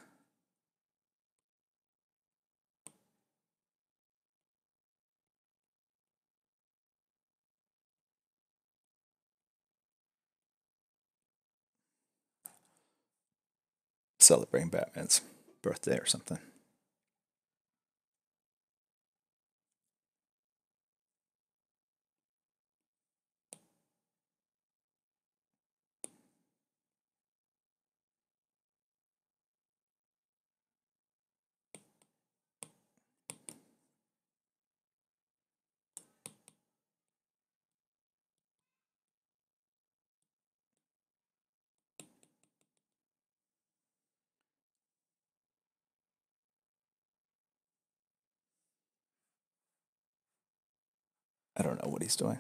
celebrating Batman's birthday or something. He's doing.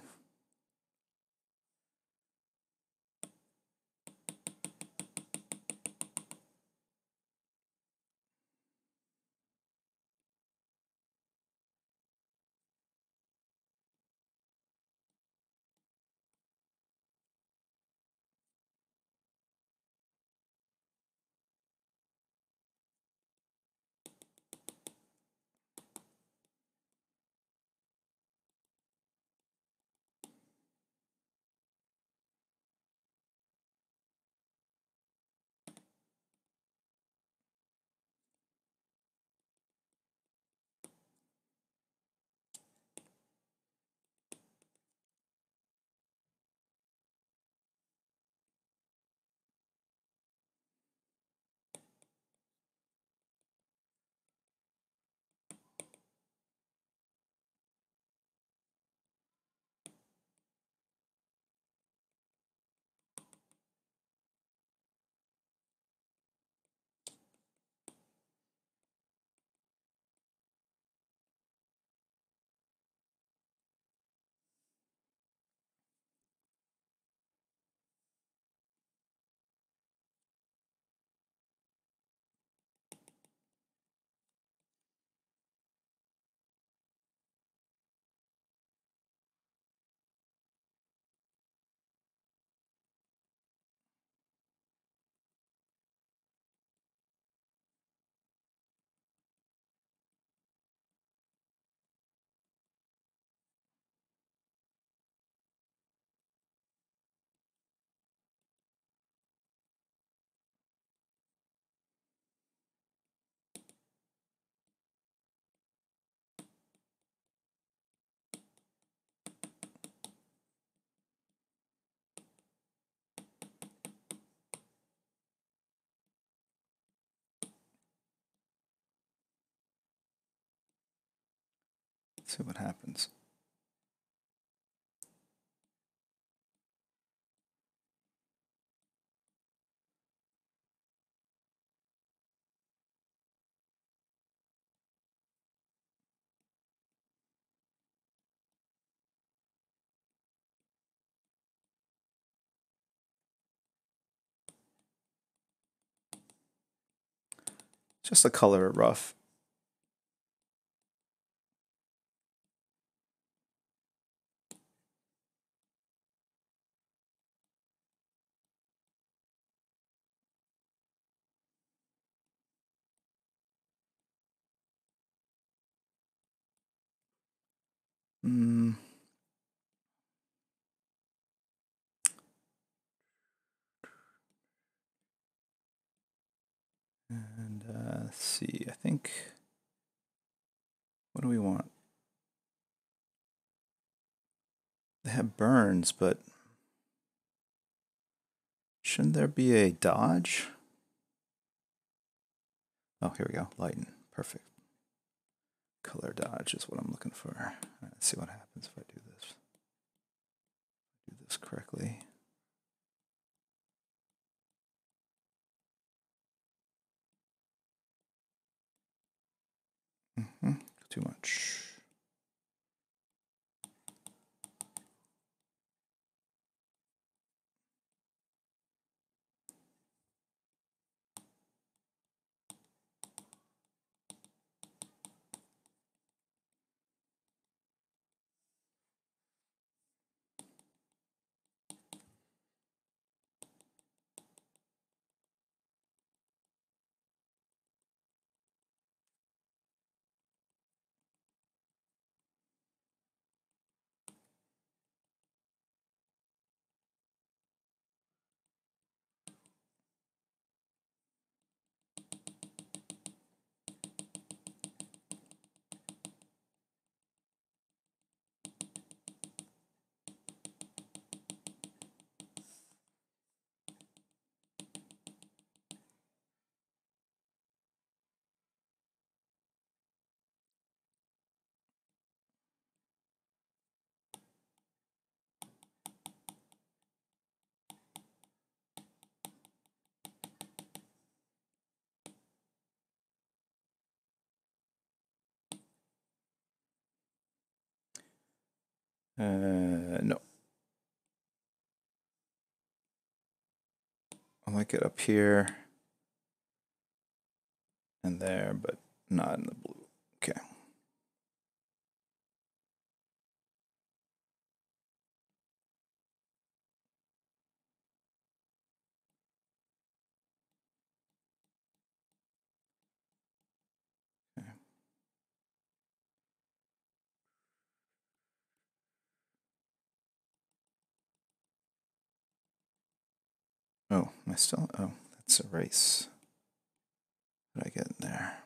Let's see what happens. Just the color rough. Mm. And uh, let's see, I think, what do we want? They have burns, but shouldn't there be a dodge? Oh, here we go, lighten, perfect. Color dodge is what I'm looking for. let's see what happens if I do this. Do this correctly. Mm -hmm. Too much. Uh, no. I like it up here and there, but not in the blue. Okay. Oh, am I still? Oh, that's erase. What did I get in there?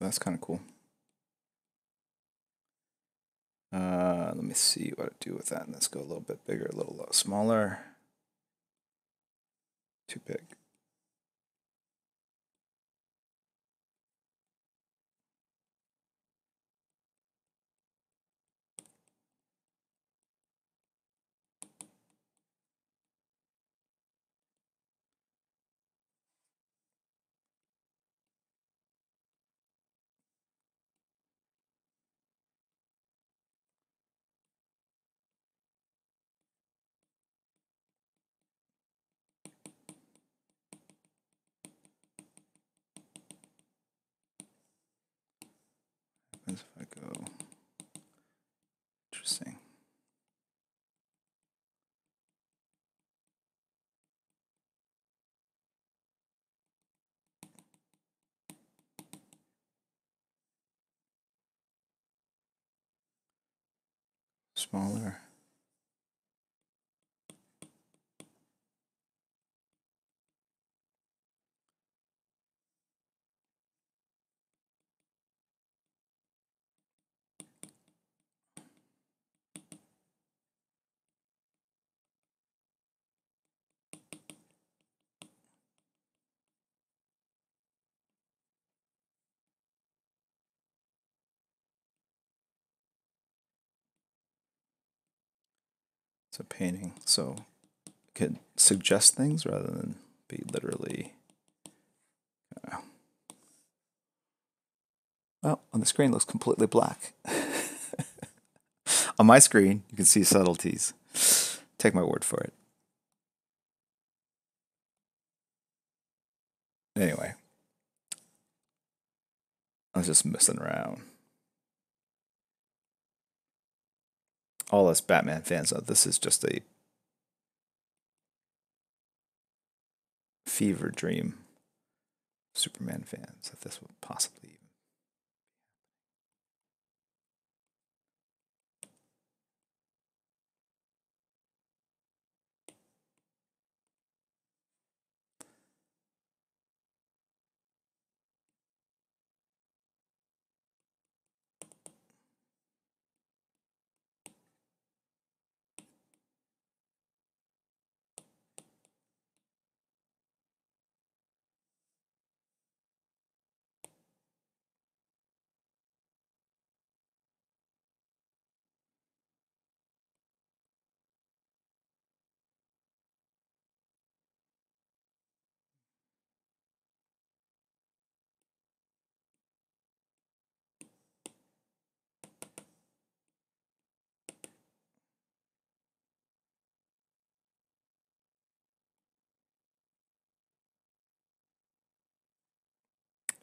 That's kind of cool. Uh, let me see what to do with that. Let's go a little bit bigger, a little smaller. Too big. happens if I go? Interesting. Smaller. A painting, so could suggest things rather than be literally. Uh, well, on the screen looks completely black. [LAUGHS] on my screen, you can see subtleties. Take my word for it. Anyway, I was just messing around. All us Batman fans know this is just a fever dream. Superman fans that this would possibly even.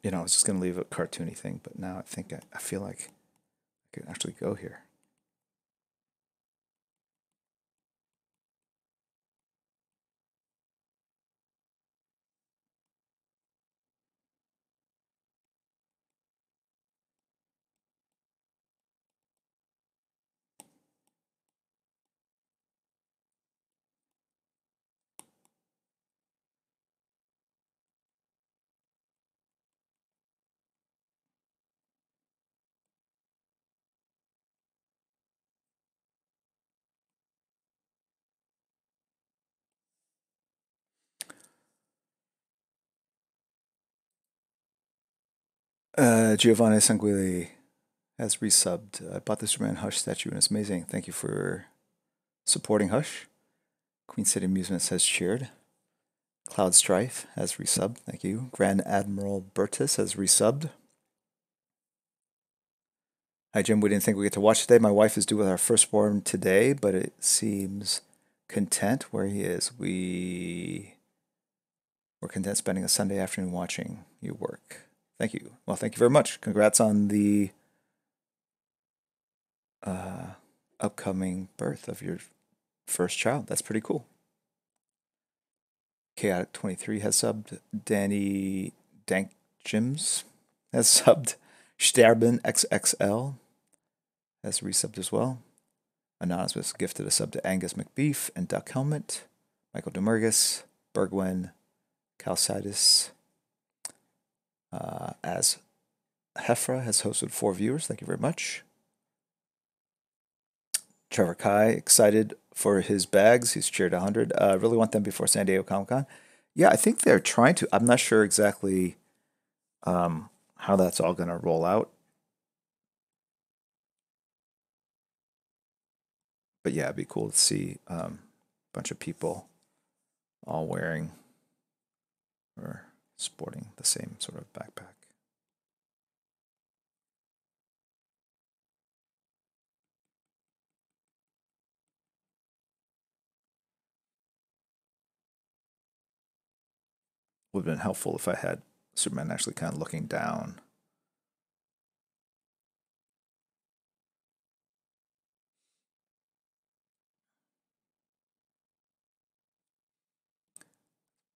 You know, I was just going to leave a cartoony thing, but now I think I, I feel like I could actually go here. Uh, Giovanni Sanguili has resubbed. I bought the Superman Hush statue and it's amazing. Thank you for supporting Hush. Queen City Amusements has cheered. Cloud Strife has resubbed. Thank you. Grand Admiral Burtis has resubbed. Hi, Jim. We didn't think we get to watch today. My wife is due with our firstborn today, but it seems content where he is. We we're content spending a Sunday afternoon watching you work. Thank you. Well, thank you very much. Congrats on the uh, upcoming birth of your first child. That's pretty cool. Chaotic 23 has subbed. Danny Dank Jims has [LAUGHS] subbed. Sterben XXL has resubbed as well. Anonymous gifted a sub to Angus McBeef and Duck Helmet. Michael Demergus, Bergwin, Calcidus, uh, as Hefra has hosted four viewers. Thank you very much. Trevor Kai excited for his bags. He's cheered 100. Uh, really want them before San Diego Comic Con. Yeah, I think they're trying to. I'm not sure exactly um, how that's all going to roll out. But yeah, it'd be cool to see um, a bunch of people all wearing or sporting the same sort of backpack. Would have been helpful if I had Superman actually kind of looking down.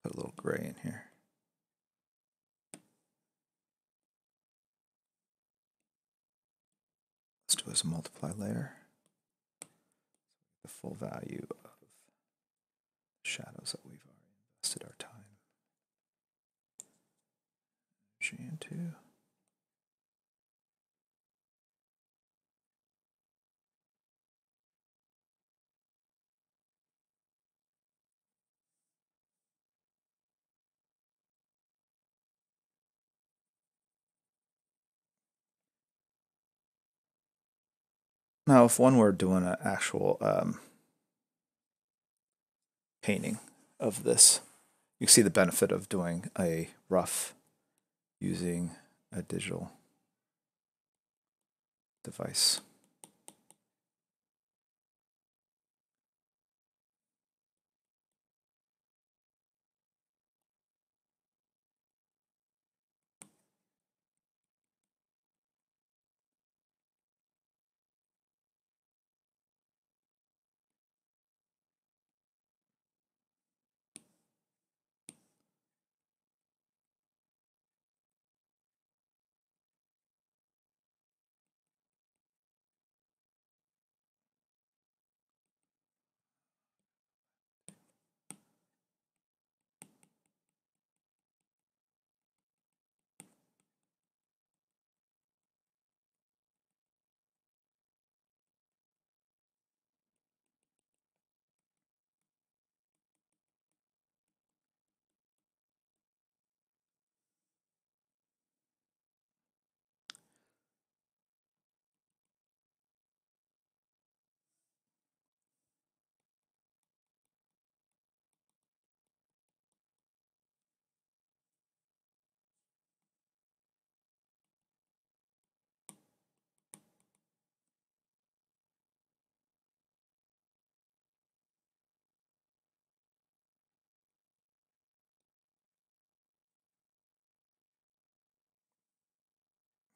Put a little gray in here. Let's do as a multiply layer. The full value of shadows that we've already invested our time. Into. Now, if one were doing an actual um, painting of this, you see the benefit of doing a rough using a digital device.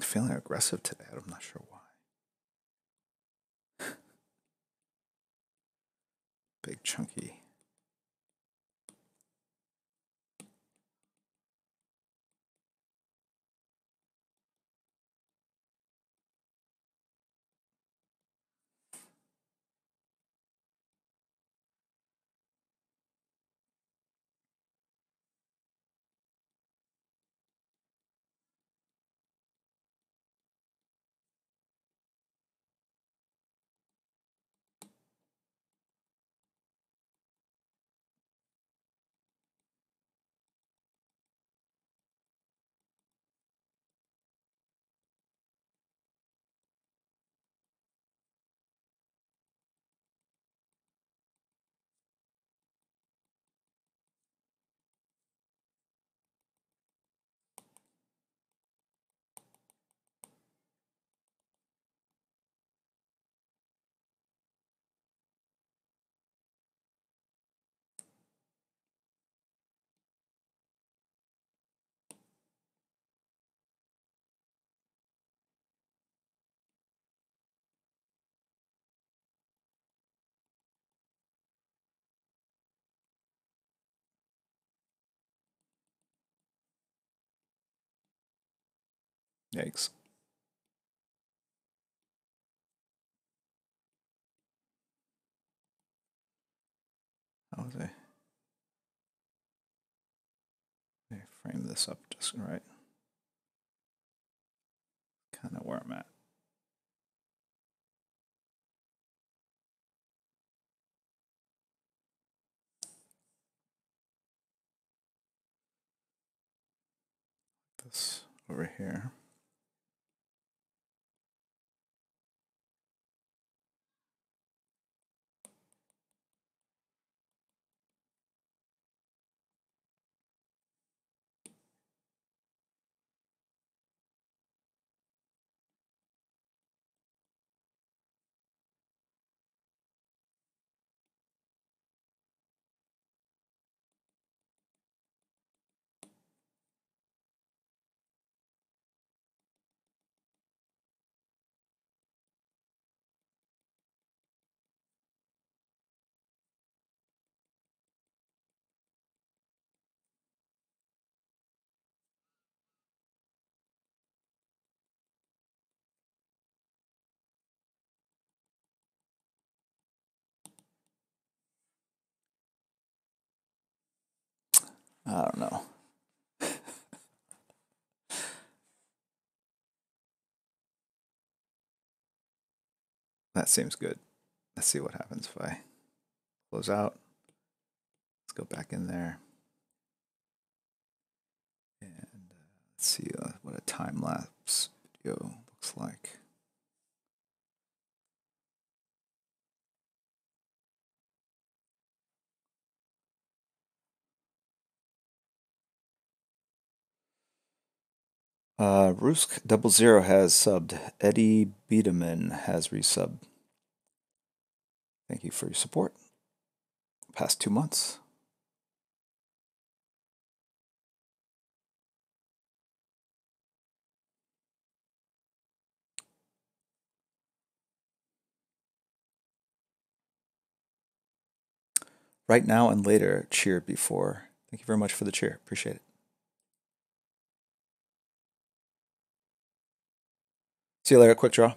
Feeling aggressive today. I'm not sure why. [LAUGHS] Big chunky. Yikes. How was I? I frame this up just right. Kind of where I'm at. This over here. I don't know. [LAUGHS] that seems good. Let's see what happens if I close out. Let's go back in there. And uh, let's see uh, what a time lapse video looks like. Uh, Rusk double zero has subbed. Eddie Biederman has resubbed. Thank you for your support. Past two months. Right now and later, cheer before. Thank you very much for the cheer. Appreciate it. See you later. Quick draw.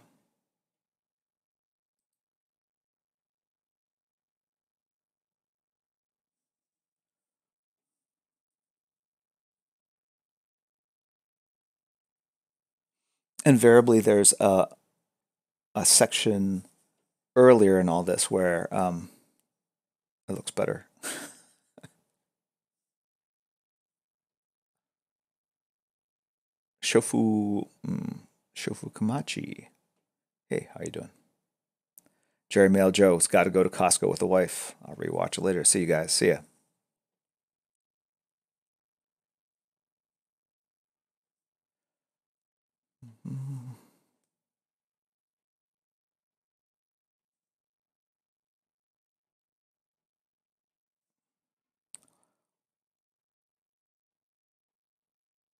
Invariably, there's a a section earlier in all this where um, it looks better. [LAUGHS] Shofu. Mm. Shofu Kamachi. Hey, how you doing? Jerry Mail Joe's got to go to Costco with the wife. I'll rewatch it later. See you guys. See ya.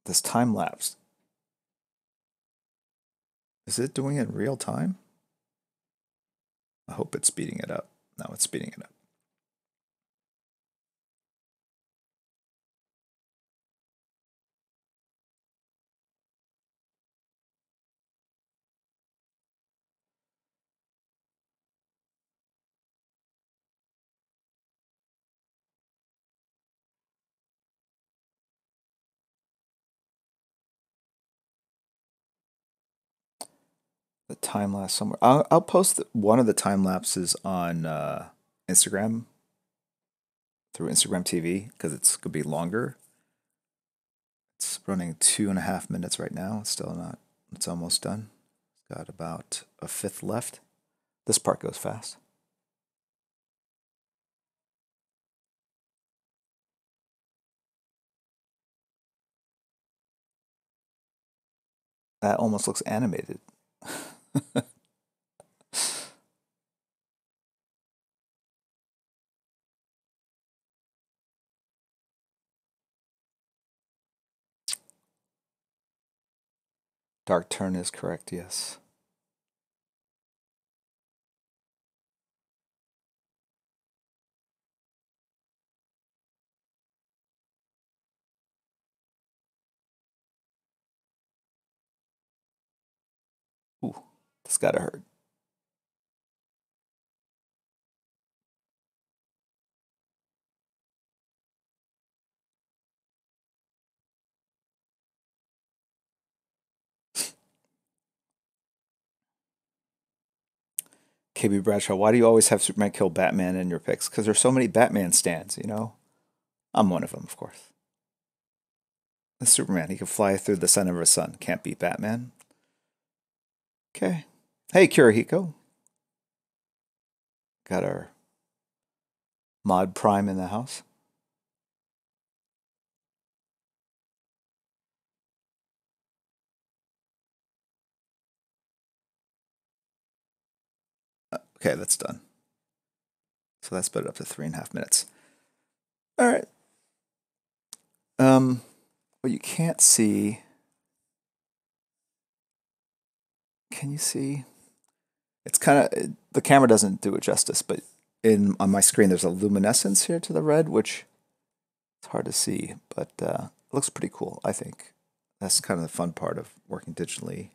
This time lapse is it doing it in real time? I hope it's speeding it up. Now it's speeding it up. The time lapse somewhere. I'll, I'll post one of the time lapses on uh, Instagram through Instagram TV because it's gonna be longer. It's running two and a half minutes right now. It's still not. It's almost done. It's got about a fifth left. This part goes fast. That almost looks animated. [LAUGHS] Dark turn is correct, yes. Ooh, this gotta hurt. KB Bradshaw, why do you always have Superman kill Batman in your picks? Because there's so many Batman stands, you know? I'm one of them, of course. The Superman. He can fly through the center of a sun. Can't beat Batman. Okay. Hey, Kurihiko. Got our mod prime in the house. Uh, okay, that's done. So that's sped it up to three and a half minutes. All right. Um, what you can't see. Can you see? It's kind of the camera doesn't do it justice, but in on my screen there's a luminescence here to the red, which it's hard to see, but uh, it looks pretty cool. I think that's kind of the fun part of working digitally.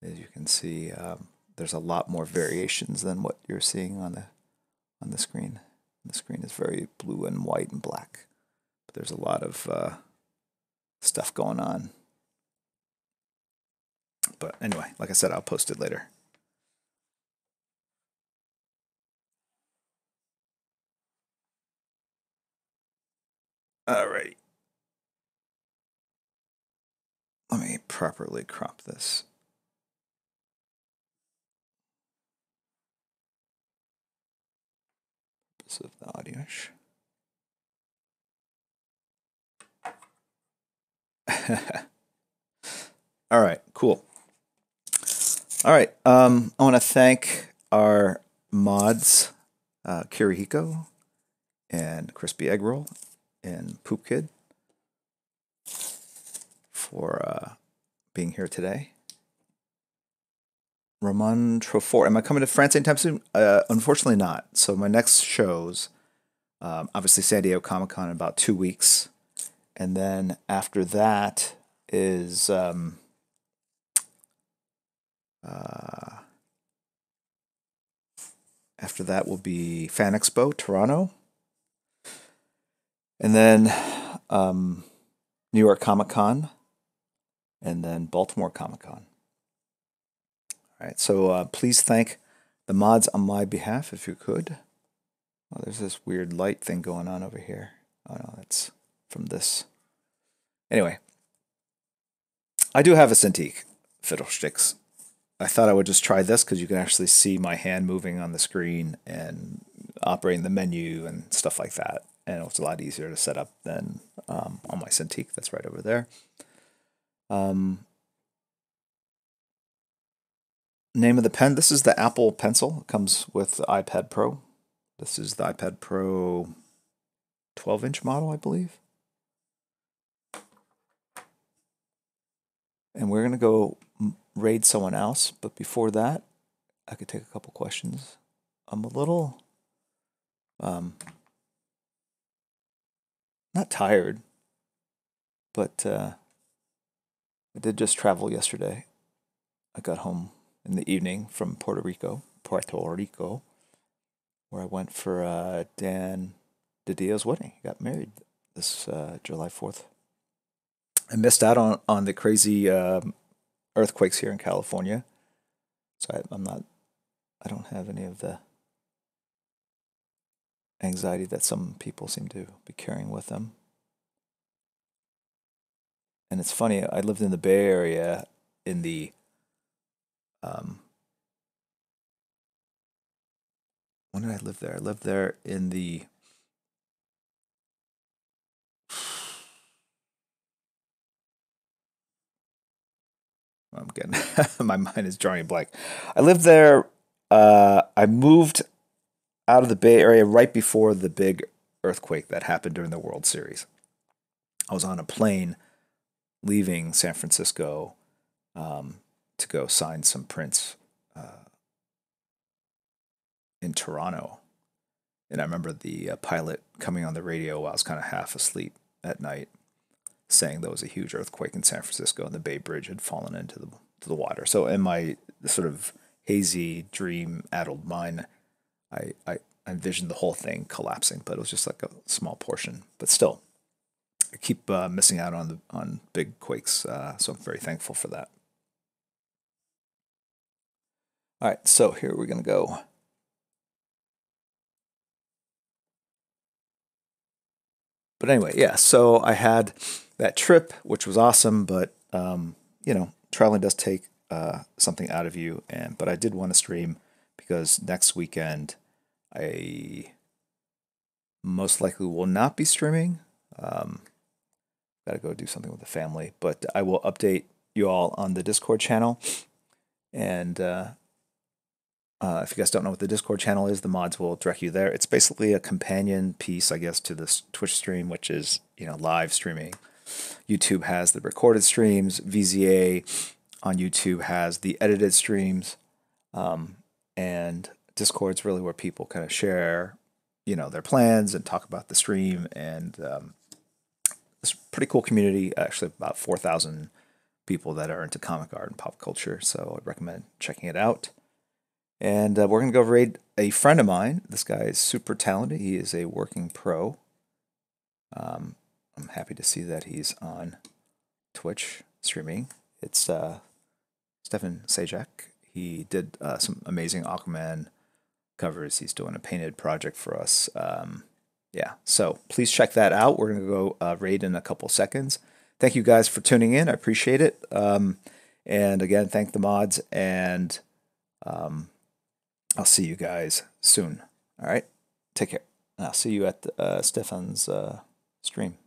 As you can see, um, there's a lot more variations than what you're seeing on the on the screen. The screen is very blue and white and black, but there's a lot of uh, stuff going on. But anyway, like I said, I'll post it later. All right. Let me properly crop this. of the audio. [LAUGHS] All right, cool. All right, um, I want to thank our mods, uh, Kirihiko and Crispy Egg And Poop Kid for uh, being here today. Ramon Trofor. Am I coming to France anytime soon? Uh, unfortunately, not. So my next shows, um, obviously San Diego Comic Con in about two weeks, and then after that is um, uh, after that will be Fan Expo Toronto, and then um, New York Comic Con, and then Baltimore Comic Con. All right, so uh, please thank the mods on my behalf if you could. Oh, there's this weird light thing going on over here. Oh no, that's from this. Anyway, I do have a Cintiq Fiddlesticks. I thought I would just try this because you can actually see my hand moving on the screen and operating the menu and stuff like that. And it's a lot easier to set up than um, on my Cintiq. That's right over there. Um, Name of the pen. This is the Apple Pencil. It comes with the iPad Pro. This is the iPad Pro 12 inch model, I believe. And we're going to go raid someone else. But before that, I could take a couple questions. I'm a little, um, not tired, but uh, I did just travel yesterday. I got home in the evening from Puerto Rico, Puerto Rico, where I went for uh, Dan DiDio's wedding. He got married this uh, July 4th. I missed out on, on the crazy um, earthquakes here in California. So I, I'm not, I don't have any of the anxiety that some people seem to be carrying with them. And it's funny, I lived in the Bay Area in the um, when did I live there? I lived there in the [SIGHS] I'm getting [LAUGHS] my mind is drawing a blank. I lived there. Uh, I moved out of the Bay Area right before the big earthquake that happened during the World Series. I was on a plane leaving San Francisco um, to go sign some prints uh, in Toronto. And I remember the uh, pilot coming on the radio while I was kind of half asleep at night, saying there was a huge earthquake in San Francisco and the Bay Bridge had fallen into the to the water. So in my sort of hazy dream addled mind, I, I envisioned the whole thing collapsing, but it was just like a small portion. But still, I keep uh, missing out on the on big quakes, uh, so I'm very thankful for that. All right, so here we're going to go. but anyway, yeah. So I had that trip, which was awesome, but um, you know, traveling does take uh, something out of you. And but I did want to stream because next weekend I most likely will not be streaming. Um, Got to go do something with the family, but I will update you all on the Discord channel. And uh, uh, if you guys don't know what the Discord channel is, the mods will direct you there. It's basically a companion piece, I guess, to this Twitch stream, which is you know live streaming. YouTube has the recorded streams. VZA on YouTube has the edited streams, um, and Discord's really where people kind of share, you know, their plans and talk about the stream. And um, it's a pretty cool community. Actually, about four thousand people that are into comic art and pop culture. So I'd recommend checking it out. And uh, we're going to go raid a friend of mine. This guy is super talented. He is a working pro. Um, I'm happy to see that he's on Twitch streaming. It's uh, Stjepan Sejic. He did uh, some amazing Aquaman covers. He's doing a painted project for us. Um, yeah, so please check that out. We're going to go uh, raid in a couple seconds. Thank you guys for tuning in. I appreciate it. Um, and again, thank the mods. And um, I'll see you guys soon. All right. Take care. And I'll see you at uh, Stjepan's uh, stream.